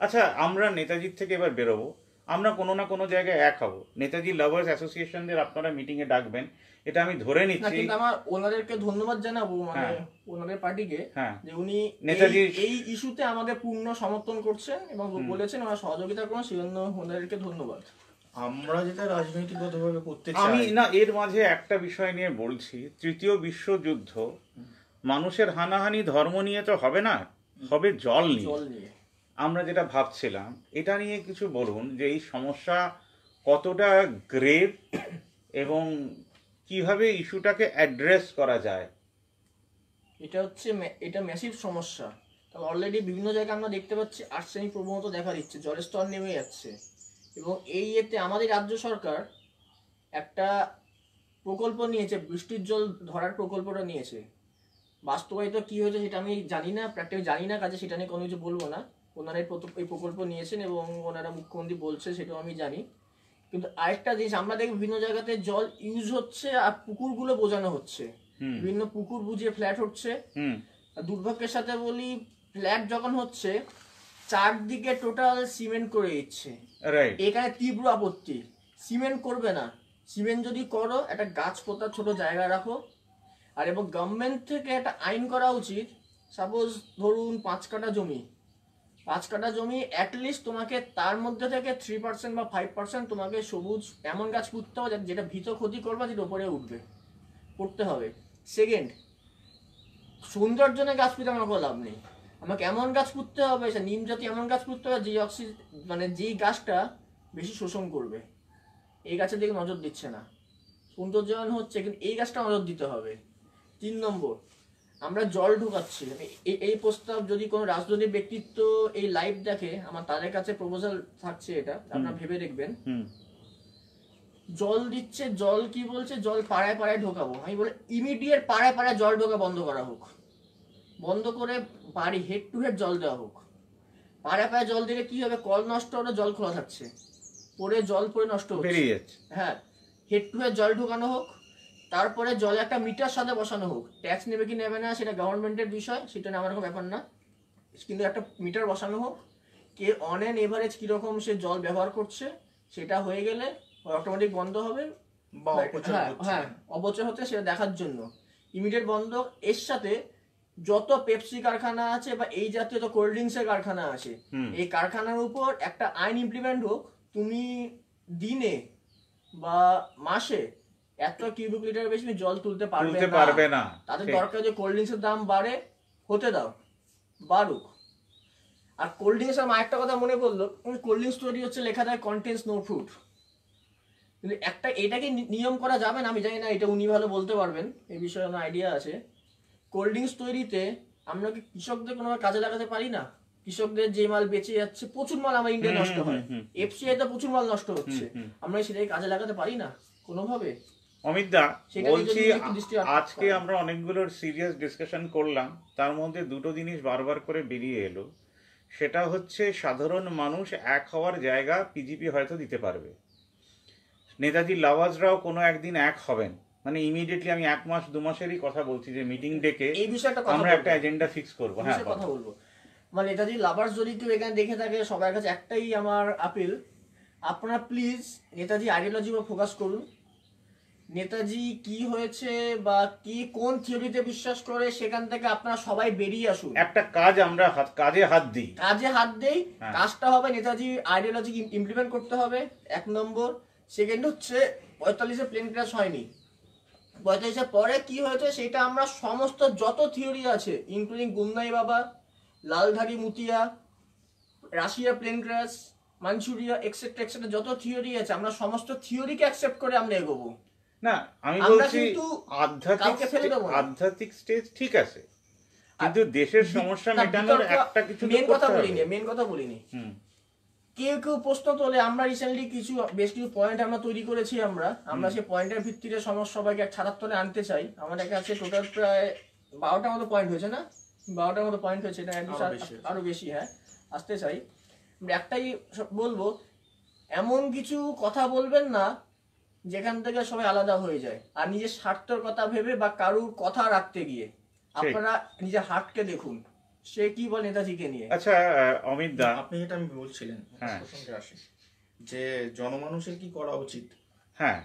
আচ্ছা আমরা নেতাজির থেকে এবার বেরোবো। আমরা কোনো না কোনো জায়গায় এক হব। নেতাজি লাভার্স অ্যাসোসিয়েশনদের আপনারা মিটিং এ ডাকবেন। এটা আমি ধরে না নিচ্ছি। কিন্তু আমার ওনাদেরকে ধন্যবাদ জানাব মানে হ্যাঁ। ওনাদের পার্টিকে হ্যাঁ। যে উনি এই- এই ইস্যুতে আমাদের পূর্ণ সমর্থন করছেন এবং বলেছেন ওনারা সহযোগিতা করুন সেজন্য ওনাদেরকে ধন্যবাদ। আমরা যেটা রাজনৈতিকগতভাবে করতে আমি চাই না এর মাঝে একটা বিষয় নিয়ে বলছি। তৃতীয় বিশ্বযুদ্ধ মানুষের হানাহানি ধর্ম নিয়ে তো হবে না হবে জল নিয়ে। জল নিয়ে। আমরা যেটা ভাবছিলাম এটা নিয়ে কিছু বলুন যে এই সমস্যা কতটা গ্রেভ এবং কীভাবে ইস্যুটাকে অ্যাড্রেস করা যায়। এটা হচ্ছে এটা ম্যাসিভ সমস্যা। তাহলে অলরেডি বিভিন্ন জায়গায় আমরা দেখতে পাচ্ছি আর্সেনিক প্রবণতা দেখা দিচ্ছে জলের স্তর নেমে যাচ্ছে। এবং এই এতে আমাদের রাজ্য সরকার একটা প্রকল্প নিয়েছে বৃষ্টির জল ধরার প্রকল্পটা নিয়েছে। বাস্তবায়িত কি হয়েছে সেটা আমি জানি না প্র্যাকটিক্যাল জানি না কাজে সেটা নিয়ে কোনো কিছু বলব না। ওনারা এই প্রকল্প নিয়েছেন এবং ওনারা মুখ্যমন্ত্রী বলছে সেটাও আমি জানি। কিন্তু আরেকটা জিনিস আমরা দেখি বিভিন্ন জায়গাতে জল ইউজ হচ্ছে আর পুকুরগুলো বোঝানো হচ্ছে। বিভিন্ন পুকুর বুঝিয়ে ফ্ল্যাট হচ্ছে। দুর্ভাগ্যের সাথে বলি ফ্ল্যাট যখন হচ্ছে চারদিকে টোটাল সিমেন্ট করে দিচ্ছে। রাইট এখানে তীব্র আপত্তি। সিমেন্ট করবে না। সিমেন্ট যদি করো একটা গাছ পোতার ছোট জায়গা রাখো। আর এবং গভর্নমেন্ট থেকে একটা আইন করা উচিত। সাপোজ ধরুন পাঁচ কাঠা জমি। পাঁচ কাঠা জমি অ্যাটলিস্ট তোমাকে তার মধ্যে থেকে থ্রি পার্সেন্ট বা ফাইভ পার্সেন্ট তোমাকে সবুজ এমন গাছ পুঁততে হবে যেটা ভীত ক্ষতি করবে যেটা উপরে উঠবে। করতে হবে। সেকেন্ড সৌন্দর্জনে গাছ পুঁতে আমার কোনো লাভ নেই। আমাকে এমন গাছ পুঁততে হবে সে নিম জাতি এমন গাছ পুঁততে হবে যে অক্সি মানে যেই গাছটা বেশি শোষণ করবে। এই গাছের দিকে নজর দিচ্ছে না। সৌন্দর্যায়ন হচ্ছে কিন্তু এই গাছটা নজর দিতে হবে। তিন নম্বর আমরা জল ঢুকাচ্ছি। এই- এই প্রস্তাব যদি কোনো রাজনৈতিক ব্যক্তিত্ব এই লাইভ দেখে আমার তাদের কাছে প্রপোজাল থাকছে এটা আপনারা ভেবে দেখবেন। হুম। জল দিচ্ছে জল কি বলছে? জল পাড়ায় পাড়ায় ঢোকাবো। আমি বলে ইমিডিয়েট পাড়ায় পাড়ায় জল ঢোকা বন্ধ করা হোক। বন্ধ করে বাড়ি হেড টু হেড জল দেওয়া হোক। পাড়ায় পাড়ায় জল দিলে কি হবে? কল নষ্ট হলে জল খোলা থাকছে। পরে জল পরে নষ্ট হচ্ছে। বেরিয়ে যাচ্ছে। হ্যাঁ হেড টু হেড জল ঢোকানো হোক তারপরে জলে একটা মিটার সাথে বসানো হোক। ট্যাক্স নেবে কি নেবে না সেটা গভর্নমেন্টের বিষয় সেটা আমার কোনো ব্যাপার না। কিন্তু একটা মিটার বসানো হোক কে অন অ্যান এভারেজ কীরকম সে জল ব্যবহার করছে সেটা হয়ে গেলে অটোমেটিক বন্ধ হবে বা অপচয় হ্যাঁ, হ্যাঁ অপচয় হচ্ছে সেটা দেখার জন্য। ইমিডিয়েট বন্ধ এর সাথে যত পেপসি কারখানা আছে বা এই জাতীয় তো কোল্ড ড্রিঙ্কসের কারখানা আছে এই কারখানার উপর একটা আইন ইমপ্লিমেন্ট হোক তুমি দিনে বা মাসে এত কিউবিক লিটার বেশি জল তুলতে পারবে না। তাদের দরকার যে কোল্ড ড্রিঙ্কসের দাম বাড়ে হতে দাও বাড়ুক। আর কোল্ড ড্রিঙ্কস আমার একটা কথা মনে পড়ল কোল্ড ড্রিঙ্কস তৈরি হচ্ছে লেখা থাকে কন্টেন্স নো ফ্রুট কিন্তু একটা এটাকে নিয়ম করা যাবে না আমি জানি না এটা উনি ভালো বলতে পারবেন এই বিষয়ে আমার আইডিয়া আছে। কোল্ড ড্রিঙ্কস তৈরিতে আমরা কি কৃষকদের কোনো কাজে লাগাতে পারি না। কৃষকদের যে মাল বেঁচে যাচ্ছে প্রচুর মাল আমার ইন্ডিয়া নষ্ট হয়। এফসিআই তে প্রচুর মাল নষ্ট হচ্ছে। আমরা সেটাকে কাজে লাগাতে পারি না কোনোভাবে। অমিত দা বলছি আজকে আমরা অনেকগুলোর সিরিয়াস ডিসকাশন করলাম। তার মধ্যে দুটো জিনিস বারবার করে বেরিয়ে এলো। সেটা হচ্ছে সাধারণ মানুষ এক হওয়ার জায়গা পিজিপি হয়তো দিতে পারবে। নেতাজি লাওয়াজরাও কোনো একদিন এক হবেন। মানে ইমিডিয়েটলি আমি এক মাস দু মাসেরই কথা বলছি যে মিটিং ডেকে এই বিষয়ে একটা আমরা একটা এজেন্ডা ফিক্স করব হ্যাঁ কথা বলব। মানে নেতাজি লাভার্স যদি কেউ এখানে দেখে থাকে সবার কাছে একটাই আমার আপিল আপনারা প্লিজ নেতাজি আইডিওলজি উপর ফোকাস করুন। নেতাজি কি হয়েছে বা কি কোন থিওরিতে বিশ্বাস করে সেখান থেকে আপনারা সবাই বেরিয়ে আসুন। একটা কাজ আমরা কাজে হাত দিই। কাজে হাত দেই হ্যাঁ। কাজটা হবে নেতাজি আইডিওলজি ইমপ্লিমেন্ট করতে হবে এক নম্বর। সেকেন্ড হচ্ছে পঁয়তাল্লিশে প্লেন ক্র্যাশ হয়নি। পঁয়তাল্লিশের পরে কি হয়েছে সেটা আমরা সমস্ত যত থিওরি আছে ইনক্লুডিং গুমনাই বাবা লালধারি Muttiah Russia plane crash Manchuria etcetera etcetera যত থিওরি আছে আমরা সমস্ত থিওরিকে অ্যাকসেপ্ট করে আমরা এগোবো না আমি বলছি আধ্যাত্মিক। আধ্যাত্মিক স্টেজ ঠিক আছে কিন্তু দেশের সমস্যা মেটানোর একটা কিছু মেন কথা। বলিনি মেন কথা বলিনি হুম কেউ কেউ প্রশ্ন তোলে আমরা রিসেন্টলি কিছু বেশ কিছু পয়েন্ট আমরা তৈরি করেছি আমরা। আমরা সেই পয়েন্টের ভিত্তিতে সমস্ত সবাইকে এক আনতে চাই। আমাদের কাছে টোটাল প্রায় বারোটার মতো পয়েন্ট হয়েছে না? বারোটার মতো পয়েন্ট হয়েছে এটা আরও বেশি হয়েছে। আরও বেশি হ্যাঁ আসতে চাই। একটাই বলব এমন কিছু কথা বলবেন না যেখান থেকে সবাই আলাদা হয়ে যায়। আর নিজের স্বার্থর কথা ভেবে বা কারুর কথা রাখতে গিয়ে। আপনারা নিজের হার্টকে দেখুন। সে কি বলে নেতাজিকে নিয়ে? আচ্ছা অমিত দা। আপনি যেটা আমি বলছিলেন হ্যাঁ। প্রসঙ্গে আসি। যে জনমানুষের কি করা উচিত? হ্যাঁ।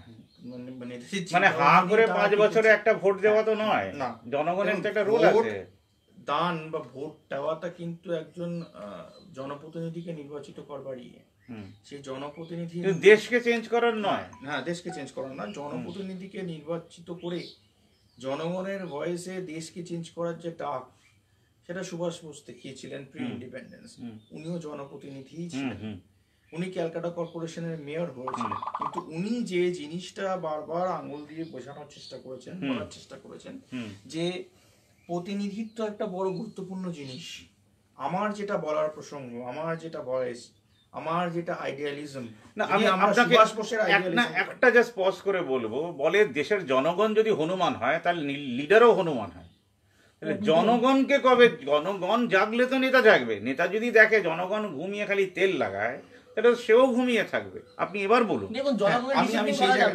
মানে মানে মানে হা করে পাঁচ বছরে একটা ভোট দেওয়া তো নয়। না। জনগণের তো একটা রোল আছে। দান বা ভোট দেওয়াটা কিন্তু একজন আহ, জনপ্রতিনিধিকে নির্বাচিত করবার ইয়ে। হুম। সেই জনপ্রতিনিধি দেশকে চেঞ্জ করার নয়। হ্যাঁ দেশকে চেঞ্জ করার না জনপ্রতিনিধিকে নির্বাচিত করে জনগণের ভয়েসে দেশকে চেঞ্জ করার যে ডাক সেটা সুভাষ বোস দেখিয়েছিলেন প্রি ইন্ডিপেন্ডেন্স উনিও জনপ্রতিনিধি ছিলেন। উনি ক্যালকাটা কর্পোরেশনের মেয়র হয়েছিলেন। কিন্তু উনি যে জিনিসটা বারবার আঙুল দিয়ে বোঝানোর চেষ্টা করেছেন বলার চেষ্টা করেছেন যে প্রতিনিধিত্ব একটা বড় গুরুত্বপূর্ণ জিনিস। আমার যেটা বলার প্রসঙ্গ আমার যেটা ভয়েস আমার যেটা আইডিয়ালিজম না আমি আপনাকে একটা জাস্ট পজ করে বলব। বলে দেশের জনগণ যদি হনুমান হয় তাহলে লিডারও হনুমান হয়। জনগণকে কবে জনগণ জাগলে তো নেতা জাগবে। নেতা যদি দেখে জনগণ ঘুমিয়ে খালি তেল লাগায় তাহলে সেও ঘুমিয়ে থাকবে। আপনি এবার বলুন। দেখুন জনগণের আমি আমি সেই করা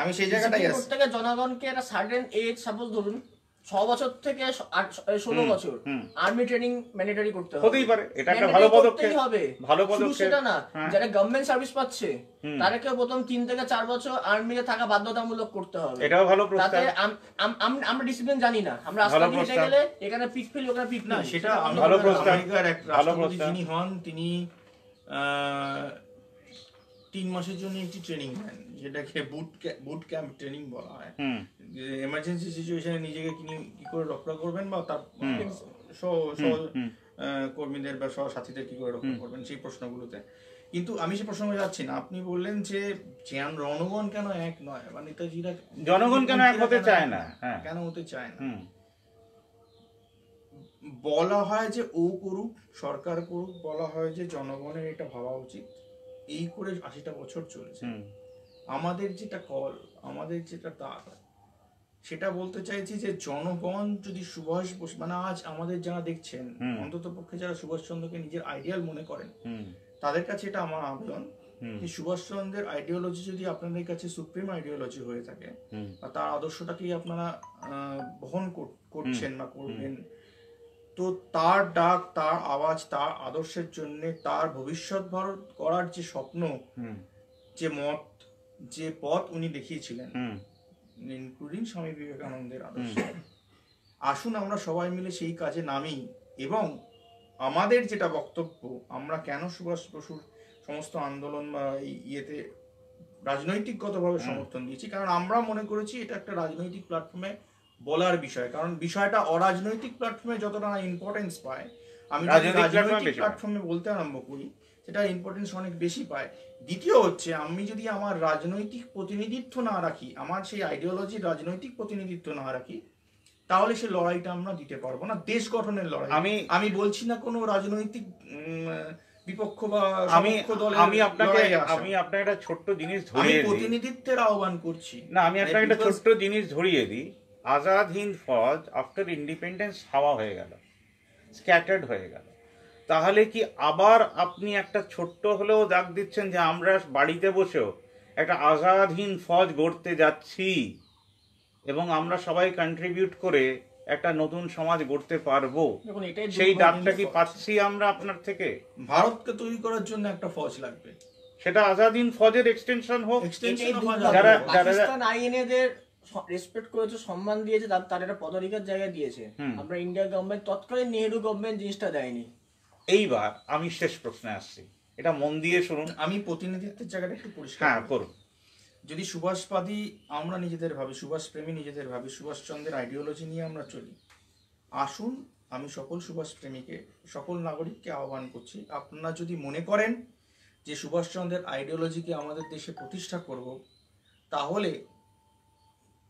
আমি সেই জায়গাটাই জনগণকে একটা সার্টেন এজ সাপোজ ধরুন ছ বছর থেকে আট- ষোলো বছর আর্মি ট্রেনিং ম্যান্ডেটরি করতে হবে হতেই পারে, এটা একটা ভালো পদক্ষেপ। হবে ভালো পদক্ষেপ। সেটা না হ্যাঁ। যারা গভর্নমেন্ট সার্ভিস পাচ্ছে। তাদেরকে প্রথম তিন থেকে চার বছর আর্মিতে থাকা বাধ্যতামূলক করতে হবে এটাও ভালো প্রস্তাব আম- আমরা ডিসিপ্লিন জানি না আমরা আস্তে গেলে এখানে পিক ফেলি ওখানে পিক না সেটা ভালো প্রস্তাব। ভালো রাষ্ট্রপতি প্রস্তাব। যিনি হন তিনি আহ, তিন মাসের জন্য একটি ট্রেনিং নেন যেটাকে বুট বুট ক্যাম্প ট্রেনিং বলা হয়। হুম। এমার্জেন্সি সিচুয়েশনে নিজেকে কি কি করে রক্ষা করবেন বা তার কর্মীদের বা সহ সাথীদের কি করে রক্ষা করবেন সেই প্রশ্নগুলোতে। কিন্তু আমি সে প্রসঙ্গে যাচ্ছি না। আপনি বললেন যে জ্ঞান রণগণ কেন এক নয়? বা নেতাজিরা জনগণ কেন এক হতে চায় না? হ্যাঁ। কেন হতে চায় না? বলা হয় যে ও করুক সরকার করুক বলা হয় যে জনগণের এটা ভাবা উচিত। এই করে আশিটা বছর চলেছে। আমাদের যেটা কল আমাদের যেটা দাগ সেটা বলতে চাইছি যে জনগণ যদি সুভাষ বোস মানে আজ আমাদের যারা দেখছেন। অন্তত পক্ষে যারা সুভাষচন্দ্রকে নিজের আইডিয়াল মনে করেন তাদের কাছে এটা আমার আবেদন যে সুভাষচন্দ্রের আইডিওলজি যদি আপনাদের কাছে সুপ্রিম আইডিওলজি হয়ে থাকে বা তার আদর্শটাকেই আপনারা বহন করছেন বা করবেন তো তার ডাক তার আওয়াজ তার আদর্শের জন্য তার ভবিষ্যৎ ভারত করার যে স্বপ্ন যে মত যে পথ উনি দেখিয়েছিলেন ইনক্লুডিং স্বামী বিবেকানন্দের আদর্শ। আসুন আমরা সবাই মিলে সেই কাজে নামি এবং আমাদের যেটা বক্তব্য আমরা কেন সুভাষ বসুর সমস্ত আন্দোলন বা এই ইয়েতে রাজনৈতিকগতভাবে সমর্থন দিয়েছি? কারণ আমরা মনে করেছি এটা একটা রাজনৈতিক প্ল্যাটফর্মে বলার বিষয়। কারণ বিষয়টা অরাজনৈতিক প্ল্যাটফর্মে যতটা না ইম্পর্টেন্স পায় আমি রাজনৈতিক। প্ল্যাটফর্মে বলতে আরম্ভ করি সেটা ইম্পর্টেন্স অনেক বেশি পায়। দ্বিতীয় হচ্ছে আমি যদি আমার রাজনৈতিক প্রতিনিধিত্ব না রাখি আমার সেই আইডিওলজির রাজনৈতিক প্রতিনিধিত্ব না রাখি তাহলে সে লড়াইটা আমরা দিতে পারব না। দেশ গঠনের লড়াই। আমি- আমি বলছি না কোনো রাজনৈতিক বিপক্ষ বা আমি আমি আপনাকে আমি আপনাকে একটা ছোট্ট জিনিস ধরিয়ে দিই। প্রতিনিধিত্বের আহ্বান করছি। না আমি আপনাকে একটা ছোট্ট জিনিস ধরিয়ে দিই। আজাদ হিন্দ ফৌজ আফটার ইন্ডিপেন্ডেন্স হাওয়া হয়ে গেল। স্ক্যাটার্ড হয়ে গেল। তাহলে কি আবার আপনি একটা ছোট্ট হলেও দাগ দিচ্ছেন যে আমরা বাড়িতে বসেও একটা আজাদহীন হিন্দ ফৌজ গড়তে যাচ্ছি এবং আমরা সবাই কন্ট্রিবিউট করে একটা নতুন সমাজ গড়তে পারব? সেই ডাকটা কি পাচ্ছি আমরা আপনার থেকে? ভারতকে তৈরি করার জন্য একটা ফৌজ লাগবে। সেটা আজাদ হিন্দ ফৌজের এক্সটেনশন হোক। যারা- যারা- পাকিস্তান আইএনএদের রেসপেক্ট করেছে সম্মান দিয়েছে তার একটা পদাধিকার জায়গায় দিয়েছে। হুম। আমরা ইন্ডিয়া গভর্নমেন্ট তৎকালীন নেহেরু গভর্নমেন্ট জিনিসটা দেয়নি। এইবার আমি শেষ প্রশ্নে আসছি। এটা মন দিয়ে শুনুন। আমি প্রতিনিধিত্বের জায়গাটা একটু পরিষ্কার হ্যাঁ করুন। যদি সুভাষবাদী আমরা নিজেদের ভাবি সুভাষ প্রেমী নিজেদের ভাবি সুভাষচন্দ্রের আইডিওলজি নিয়ে আমরা চলি আসুন আমি সকল সুভাষ প্রেমীকে সকল নাগরিককে আহ্বান করছি আপনারা যদি মনে করেন যে সুভাষচন্দ্রের আইডিওলজিকে আমাদের দেশে প্রতিষ্ঠা করব তাহলে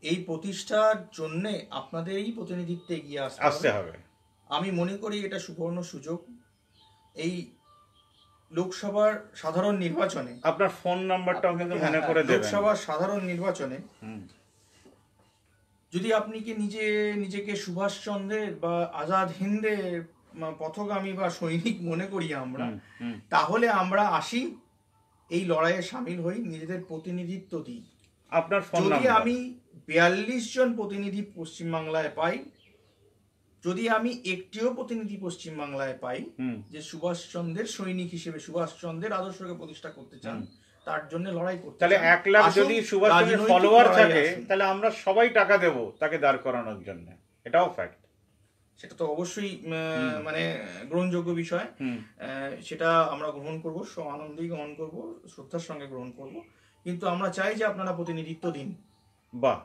এই প্রতিষ্ঠার জন্যে আপনাদেরই প্রতিনিধিত্বে এগিয়ে আসতে হবে। আমি মনে করি এটা সুবর্ণ সুযোগ। এই লোকসভার সাধারণ নির্বাচনে আপনার ফোন নাম্বারটাও কিন্তু মনে করে দেবেন। লোকসভার সাধারণ নির্বাচনে যদি আপনি কি নিজে নিজেকে সুভাষচন্দ্রের বা আজাদ হিন্দের পথগামী বা সৈনিক মনে করি আমরা। তাহলে আমরা আসি এই লড়াইয়ে সামিল হই নিজেদের প্রতিনিধিত্ব দিই। আপনার ফোন যদি আমি বিয়াল্লিশ জন প্রতিনিধি পশ্চিমবাংলায় পাই যদি আমি একটিও প্রতিনিধি পশ্চিমবাংলায় পাই যে সুভাষচন্দ্রের সৈনিক হিসেবে সুভাষচন্দ্রের আদর্শকে প্রতিষ্ঠা করতে চান তার জন্য লড়াই করতে তাহলে এক লাখ যদি সুভাষচন্দ্রের ফলোয়ার থাকে তাহলে আমরা সবাই টাকা দেব তাকে দাঁড় করানোর জন্য। এটাও ফ্যাক্ট সেটা তো অবশ্যই মানে গ্রহণযোগ্য বিষয়। সেটা আমরা গ্রহণ করব সব আনন্দেই গ্রহণ করব শ্রদ্ধার সঙ্গে গ্রহণ করব। কিন্তু আমরা চাই যে আপনারা প্রতিনিধিত্ব দিন। বাহ।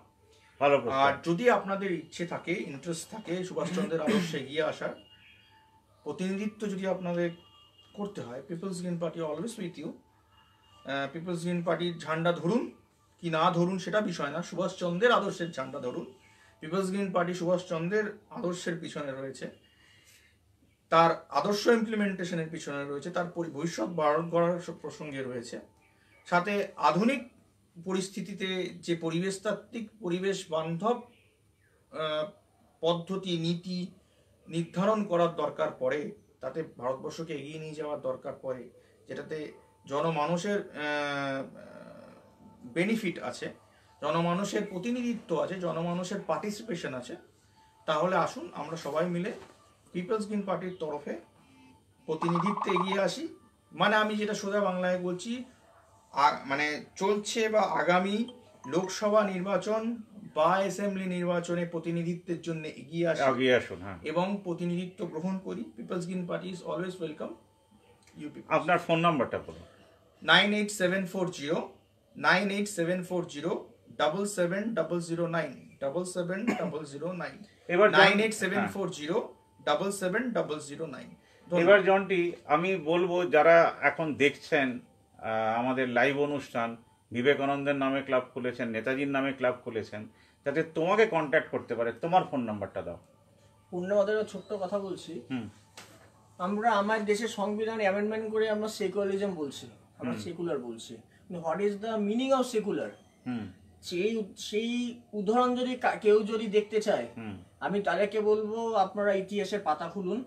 ভালো আর যদি আপনাদের ইচ্ছে থাকে ইন্টারেস্ট থাকে সুভাষচন্দ্রের আদর্শে এগিয়ে আসার প্রতিনিধিত্ব যদি আপনাদের করতে হয় people's green party always with you people's green পার্টির ঝান্ডা ধরুন কি না ধরুন সেটা বিষয় না সুভাষচন্দ্রের আদর্শের ঝান্ডা ধরুন পিপলস গ্রিন পার্টি সুভাষচন্দ্রের আদর্শের পিছনে রয়েছে তার আদর্শ ইমপ্লিমেন্টেশনের পিছনে রয়েছে তার ভবিষ্যৎ বারণ করার সব প্রসঙ্গে রয়েছে সাথে আধুনিক পরিস্থিতিতে যে পরিবেশতাত্ত্বিক পরিবেশ বান্ধব পদ্ধতি, নীতি নির্ধারণ করার দরকার পড়ে, তাতে ভারতবর্ষকে এগিয়ে নিয়ে যাওয়ার দরকার পড়ে, যেটাতে জনমানুষের বেনিফিট আছে, জনমানুষের প্রতিনিধিত্ব আছে, জনমানুষের পার্টিসিপেশন আছে, তাহলে আসুন আমরা সবাই মিলে পিপলস গ্রিন পার্টির তরফে প্রতিনিধিত্বে এগিয়ে আসি। মানে আমি যেটা সোজা বাংলায় বলছি মানে চলছে বা আগামী লোকসভা নির্বাচন বা অ্যাসেম্বলি নির্বাচনে প্রতিনিধিত্বের জন্য এগিয়ে আসি এগিয়ে আসুন হ্যাঁ। এবং প্রতিনিধিত্ব গ্রহণ করি। People's green party is always welcome you আপনার ফোন নাম্বারটা বলুন। Nine eight seven four zero nine eight seven four zero double seven double zero nine double seven double zero nine এবার nine eight seven. Four zero double seven double zero nine এবার জন্টি আমি বলব যারা এখন দেখছেন আমাদের লাইভ অনুষ্ঠান বিবেকানন্দের নামে ক্লাব খুলেছেন নেতাজির নামে ক্লাব খুলেছেন যাতে তোমাকে কন্ট্যাক্ট করতে পারে তোমার ফোন নাম্বারটা দাও। পূর্ণমাদের ছোট্ট কথা বলছি। আমরা আমার দেশের সংবিধান অ্যামেন্ডমেন্ট করে আমরা সেকুলারিজম বলছি আমরা সেকুলার বলছি। What is the meaning of secular সেই সেই উদাহরণ যদি কেউ যদি দেখতে চায় আমি তাদেরকে বলব আপনারা ইতিহাসের পাতা খুলুন।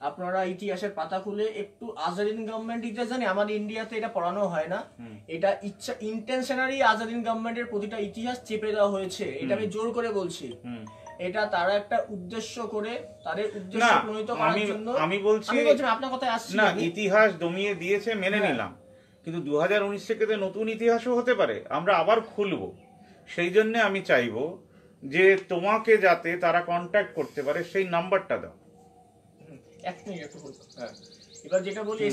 আপনারা ইতিহাসের পাতা খুলে একটু আজাদিন গভর্নমেন্ট ইতিহাস জানি আমাদের ইন্ডিয়াতে এটা পড়ানো হয় না। এটা ইচ্ছা ইন্টেনশনারি আজাদিন গভর্নমেন্টের প্রতিটা ইতিহাস চেপে দেওয়া হয়েছে এটা আমি জোর করে বলছি। এটা তারা একটা উদ্দেশ্য করে তাদের উদ্দেশ্য প্রণীত করার আমি জন্য আমি বলছি আমি বলছি আপনার কথায় আসছি না ইতিহাস দমিয়ে দিয়েছে মেনে হ্যাঁ। নিলাম। কিন্তু দু হাজার উনিশ থেকে তো নতুন ইতিহাসও হতে পারে আমরা আবার খুলবো। সেই জন্য আমি চাইব যে তোমাকে যাতে তারা কন্ট্যাক্ট করতে পারে সেই নাম্বারটা দাও। এক মিনিট একটু হ্যাঁ। এবার যেটা বলি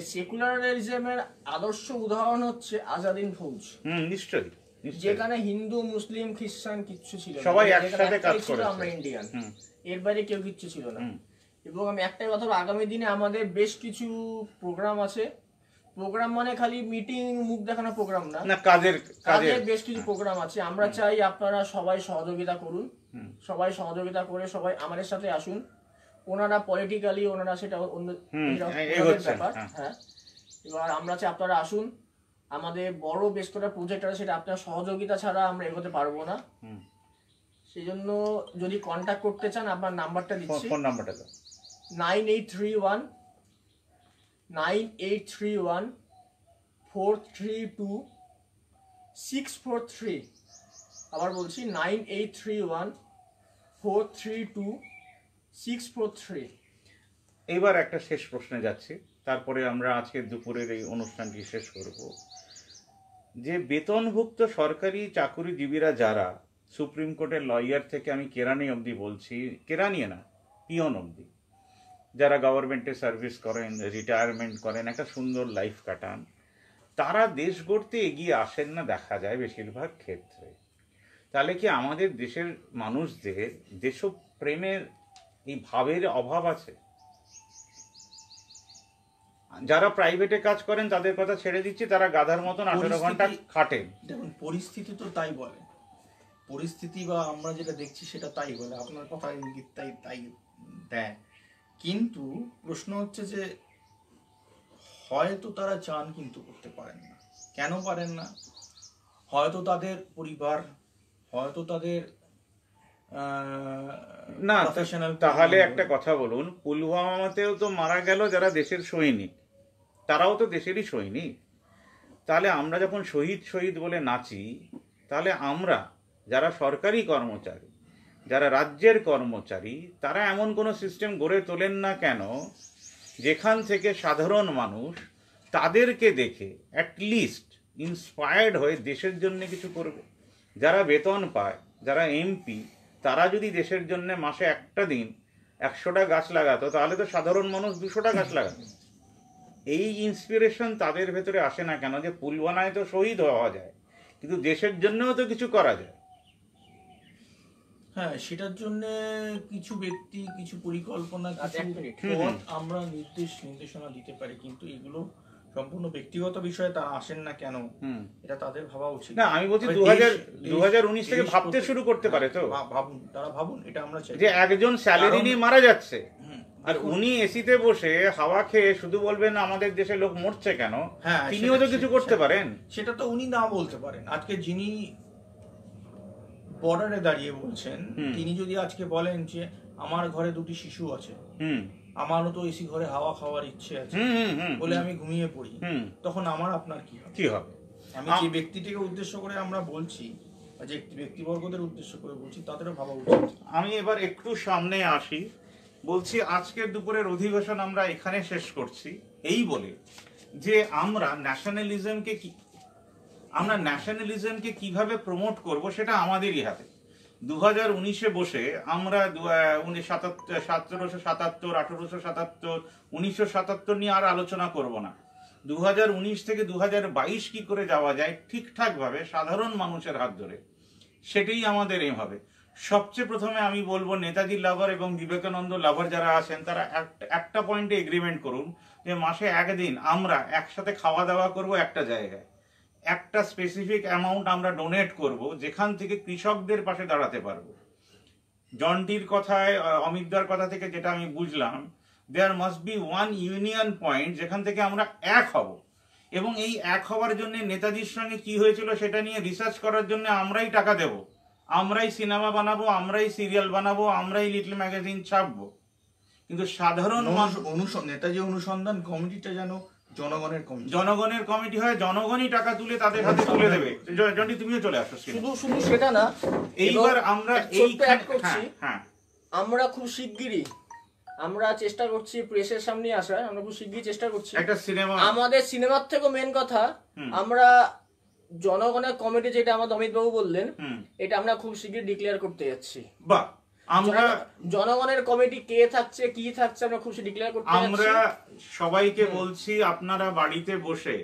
সেকুলারিজমের আদর্শ উদাহরণ হচ্ছে আজাদিন ফৌজ। হুম নিশ্চয়ই যেখানে হিন্দু মুসলিম খ্রিস্টান কিচ্ছু ছিল সবাই একসাথে কাজ করেছে। আমরা ইন্ডিয়ান এর বাইরে কেউ কিচ্ছু ছিল না। এবং আমি একটাই কথা বলব, আগামী দিনে আমাদের বেশ কিছু প্রোগ্রাম আছে। প্রোগ্রাম মানে খালি মিটিং মুখ দেখানো প্রোগ্রাম না। না কাজের কাজের। কাজের বেশ কিছু প্রোগ্রাম আছে। আমরা চাই আপনারা সবাই সহযোগিতা করুন। হুম। সবাই সহযোগিতা করে সবাই আমাদের সাথে আসুন। ওনারা পলিটিক্যালি ওনারা সেটা অন্য ব্যাপার হ্যাঁ। হ্যাঁ। এবার আমরা চাই আপনারা আসুন আমাদের বড় বেশ কটা প্রজেক্ট আছে সেটা আপনার সহযোগিতা ছাড়া আমরা এগোতে পারব না। হুম। সেই জন্য যদি কন্ট্যাক্ট করতে চান আপনার নাম্বারটা দিচ্ছি। ফোন নাম্বারটা দাও। Nine eight three one nine eight three one four three two six four three. আবার বলছি nine eight three one four three two six এইবার একটা শেষ প্রশ্নে যাচ্ছি। তারপরে আমরা আজকে দুপুরের এই অনুষ্ঠানটি শেষ করব। যে বেতনভুক্ত সরকারি চাকুরিজীবীরা যারা, সুপ্রিম কোর্টের লয়ার থেকে আমি কেরানি অবধি বলছি কেরানিয়ে না, পিয়ন অবধি, যারা গভর্নমেন্টে সার্ভিস করেন, রিটায়ারমেন্ট করেন, একটা সুন্দর লাইফ কাটান, তারা দেশ গড়তে এগিয়ে আসেন না দেখা যায় বেশিরভাগ ক্ষেত্রে। তাহলে কি আমাদের দেশের মানুষদের দেশপ্রেমের এই ভাবের অভাব আছে। যারা প্রাইভেটে কাজ করেন তাদের কথা ছেড়ে দিচ্ছি তারা গাধার মতন আঠেরো ঘণ্টা খাটেন দেখুন পরিস্থিতি তো তাই বলে। পরিস্থিতি বা আমরা যেটা দেখছি সেটা তাই বলে। আপনার কথা ইঙ্গিত তাই তাই দেয়। কিন্তু প্রশ্ন হচ্ছে যে হয়তো তারা চান কিন্তু করতে পারেন না। কেন পারেন না? হয়তো তাদের পরিবার হয়তো তাদের না তাহলে একটা কথা বলুন পুলওয়ামাতেও তো মারা গেল যারা দেশের সৈনিক। তারাও তো দেশেরই সৈনিক। তাহলে আমরা যখন শহীদ শহীদ বলে নাচি তাহলে আমরা যারা সরকারি কর্মচারী যারা রাজ্যের কর্মচারী তারা এমন কোনো সিস্টেম গড়ে তোলেন না কেন যেখান থেকে সাধারণ মানুষ তাদেরকে দেখে অ্যাটলিস্ট ইন্সপায়ার্ড হয়ে দেশের জন্য কিছু করবে। যারা বেতন পায় যারা এমপি তারা যদি দেশের জন্য মাসে একটা দিন একশোটা গাছ লাগাতো তাহলে তো সাধারণ মানুষ দুশোটা গাছ লাগাতো। এই ইন্সপিরেশন তাদের ভেতরে আসে না কেন? যে পুলওয়ানায় তো শহীদ হওয়া যায় কিন্তু দেশের জন্যও তো কিছু করা যায়। হ্যাঁ সেটার জন্য কিছু ব্যক্তি কিছু পরিকল্পনা আচ্ছা, কিছু আমরা নির্দেশ নির্দেশনা দিতে পারি কিন্তু এগুলো সম্পূর্ণ ব্যক্তিগত বিষয়ে তারা আসেন না কেন এটা তাদের ভাবা উচিত। না আমি বলছি দু হাজার উনিশ থেকে ভাবতে শুরু করতে পারে তো। ভাবুন তারা ভাবুন এটা আমরা চাই। যে একজন স্যালারি নিয়ে মারা যাচ্ছে আর উনি এসিতে বসে হাওয়া খেয়ে শুধু বলবেন আমাদের দেশে লোক মরছে কেন? হ্যাঁ, তিনিও তো কিছু করতে পারেন। সেটা তো উনি না বলতে পারেন। আজকে যিনি বর্ডারে দাঁড়িয়ে বলছেন তিনি যদি আজকে বলেন যে আমার ঘরে দুটি শিশু আছে আমারও তো এসি ঘরে হাওয়া খাওয়ার ইচ্ছে আছে। হুম হুম হুম বলে আমি ঘুমিয়ে পড়ি। হুম। তখন আমার আপনার কি হবে? কি হবে? আমি আম- যে ব্যক্তিটিকে উদ্দেশ্য করে আমরা বলছি যে ব্যক্তিবর্গদের উদ্দেশ্য করে বলছি তাদেরও ভাবা উচিত। আমি এবার একটু সামনে আসি। বলছি আজকের দুপুরের অধিবেশন আমরা এখানে শেষ করছি। এই বলে যে আমরা ন্যাশনালিজমকে কি আমরা ন্যাশনালিজমকে কীভাবে প্রমোট করব সেটা আমাদেরই হাতে। দু হাজার উনিশে বসে আমরা সাতাত্তর, সতেরোশো সাতাত্তর, আঠেরোশো সাতাত্তর, উনিশশো সাতাত্তর নিয়ে আর আলোচনা করব না। দু হাজার উনিশ থেকে দু হাজার বাইশ কি করে যাওয়া যায় ঠিকঠাকভাবে সাধারণ মানুষের হাত ধরে, সেটাই আমাদের এম হবে সবচেয়ে প্রথমে আমি বলব নেতাজি লাভার এবং বিবেকানন্দ লাভার যারা আছেন, তারা একটা পয়েন্টে এগ্রিমেন্ট করুন যে মাসে একদিন আমরা একসাথে খাওয়া দাওয়া করব একটা জায়গায়। একটা স্পেসিফিক অ্যামাউন্ট আমরা ডোনেট করব যেখান থেকে কৃষকদের পাশে দাঁড়াতে পারব। জন্টির কথায় অমিতদার কথা থেকে যেটা আমি বুঝলাম there must be one union point যেখান থেকে আমরা এক হব। এবং এই এক হওয়ার জন্য নেতাজির সঙ্গে কি হয়েছিল সেটা নিয়ে রিসার্চ করার জন্য আমরাই টাকা দেব। আমরাই সিনেমা বানাবো আমরাই সিরিয়াল বানাবো আমরাই লিটল ম্যাগাজিন ছাপবো। কিন্তু সাধারণ নেতাজি অনুসন্ধান কমিটিটা যেন জনগণের কমিটি। জনগণের কমিটি হয় জনগণই টাকা তুলে তাদের হাতে তুলে দেবে। জন্টি তুমিও চলে আসো শুধু শুধু সেটা না এইবার আমরা এই করছি হ্যাঁ হ্যাঁ। আমরা খুব শিগগিরই আমরা চেষ্টা করছি প্রেসের সামনে আসার আমরা খুব শিগগিরই চেষ্টা করছি। একটা সিনেমা আমাদের সিনেমার থেকেও মেন কথা আমরা জনগণের কমিটি যেটা আমাদের অমিত বাবু বললেন এটা আমরা খুব শীঘ্রই ডিক্লেয়ার করতে যাচ্ছি। বাহ। আমরা জন- জনগণের কমিটি কে থাকছে কি থাকছে আমরা খুব ডিক্লেয়ার করতে আমরা সবাইকে বলছি আপনারা বাড়িতে বসে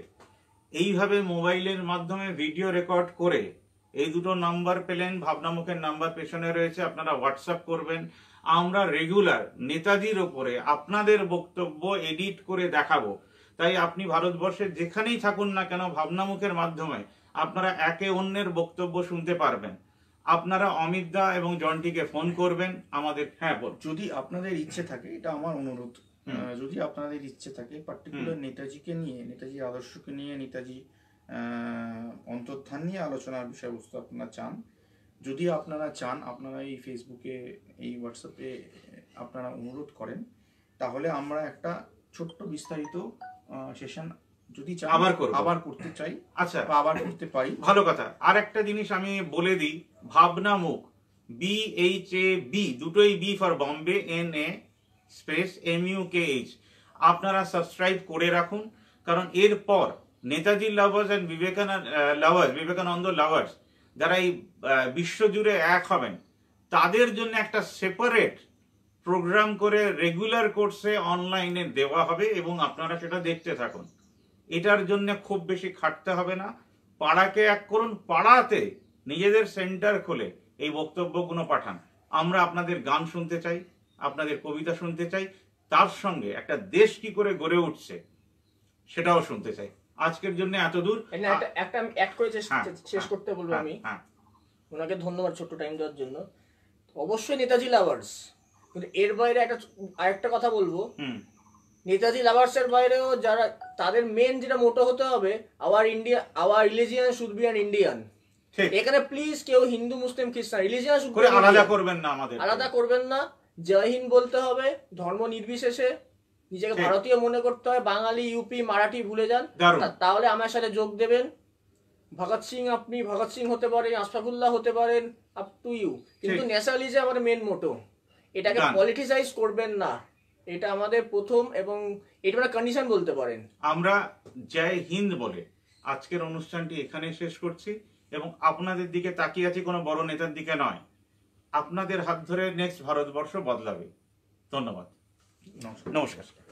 এইভাবে মোবাইলের মাধ্যমে ভিডিও রেকর্ড করে এই দুটো নাম্বার পেলেন ভাবনামুখের নাম্বার পেছনে রয়েছে আপনারা হোয়াটসঅ্যাপ করবেন। আমরা রেগুলার নেতাজির ওপরে আপনাদের বক্তব্য এডিট করে দেখাবো। তাই আপনি ভারতবর্ষের যেখানেই থাকুন না কেন ভাবনামুখের মাধ্যমে আপনারা একে অন্যের বক্তব্য শুনতে পারবেন। আপনারা অমিত দা এবং জন্টিকে ফোন করবেন আমাদের হ্যাঁ বল যদি আপনাদের ইচ্ছে থাকে এটা আমার অনুরোধ। যদি আপনাদের ইচ্ছে থাকে পার্টিকুলার নেতাজিকে নিয়ে নেতাজির আদর্শকে নিয়ে নেতাজি অন্তর্ধান নিয়ে আলোচনার বিষয়বস্তু আপনারা চান যদি আপনারা চান আপনারা এই ফেসবুকে এই হোয়াটসঅ্যাপে আপনারা অনুরোধ করেন তাহলে আমরা একটা ছোট্ট বিস্তারিত সেশন যদি আবার করব। আবার করতে চাই আচ্ছা। বা আবার করতে পারি। ভালো কথা। আর একটা জিনিস আমি বলে দিই ভাবনা মুখ। বি এইচ এ বি দুটোই B for Bombay N A space M U K H আপনারা সাবস্ক্রাইব করে রাখুন কারণ এরপর Netaji lovers and Vivekananda lovers Vivekananda lovers যারা এই বিশ্বজুড়ে এক হবেন তাদের জন্য একটা সেপারেট প্রোগ্রাম করে রেগুলার কোর্সে অনলাইনে দেওয়া হবে এবং আপনারা সেটা দেখতে থাকুন। এটার জন্য খুব বেশি খাটতে হবে না। পাড়াকে এক করুন পাড়াতে নিজেদের সেন্টার খুলে এই বক্তব্যগুলো পাঠান। আমরা আপনাদের গান শুনতে চাই আপনাদের কবিতা শুনতে চাই তার সঙ্গে একটা দেশ কি করে গড়ে উঠছে সেটাও শুনতে চাই। আজকের জন্য এত দূর। একটা একটা আমি অ্যাড করে শেষ- হ্যাঁ, হ্যাঁ, করতে বলব হ্যাঁ, আমি। ওনাকে ধন্যবাদ ছোট্ট টাইম দেওয়ার জন্য। অবশ্যই নেতাজি লাভার্স কিন্তু এর বাইরে একটা আরেকটা কথা বলব। নেতাজি লাভার্সের বাইরেও যারা তাদের মেন যেটা মোটো হতে হবে our India our religion should be an Indian এখানে প্লিজ কেউ হিন্দু মুসলিম খ্রিস্টান রিলিজিয়ান শুড করে আলাদা করবেন না আমাদের। আলাদা করবেন না। জয় হিন্দ বলতে হবে ধর্ম নির্বিশেষে নিজেকে ভারতীয় মনে করতে হয় বাঙালি ইউপি মারাঠি ভুলে যান। তাহলে আমার সাথে যোগ দেবেন। ভগৎ সিং আপনি ভগৎ সিং হতে পারেন আশফাকুল্লাহ হতে পারেন আপ টু ইউ কিন্তু। ন্যাশনালিজম আমাদের মেন মোটো এটাকে পলিটিসাইজ করবেন না। এটা আমাদের প্রথম এবং এটা আমরা কন্ডিশন বলতে পারেন। আমরা জয় হিন্দ বলে আজকের অনুষ্ঠানটি এখানে শেষ করছি এবং আপনাদের দিকে তাকিয়ে আছি কোনো বড় নেতার দিকে নয়। আপনাদের হাত ধরে নেক্সট ভারতবর্ষ বদলাবে। ধন্যবাদ। নমস্কার। নমস্কার।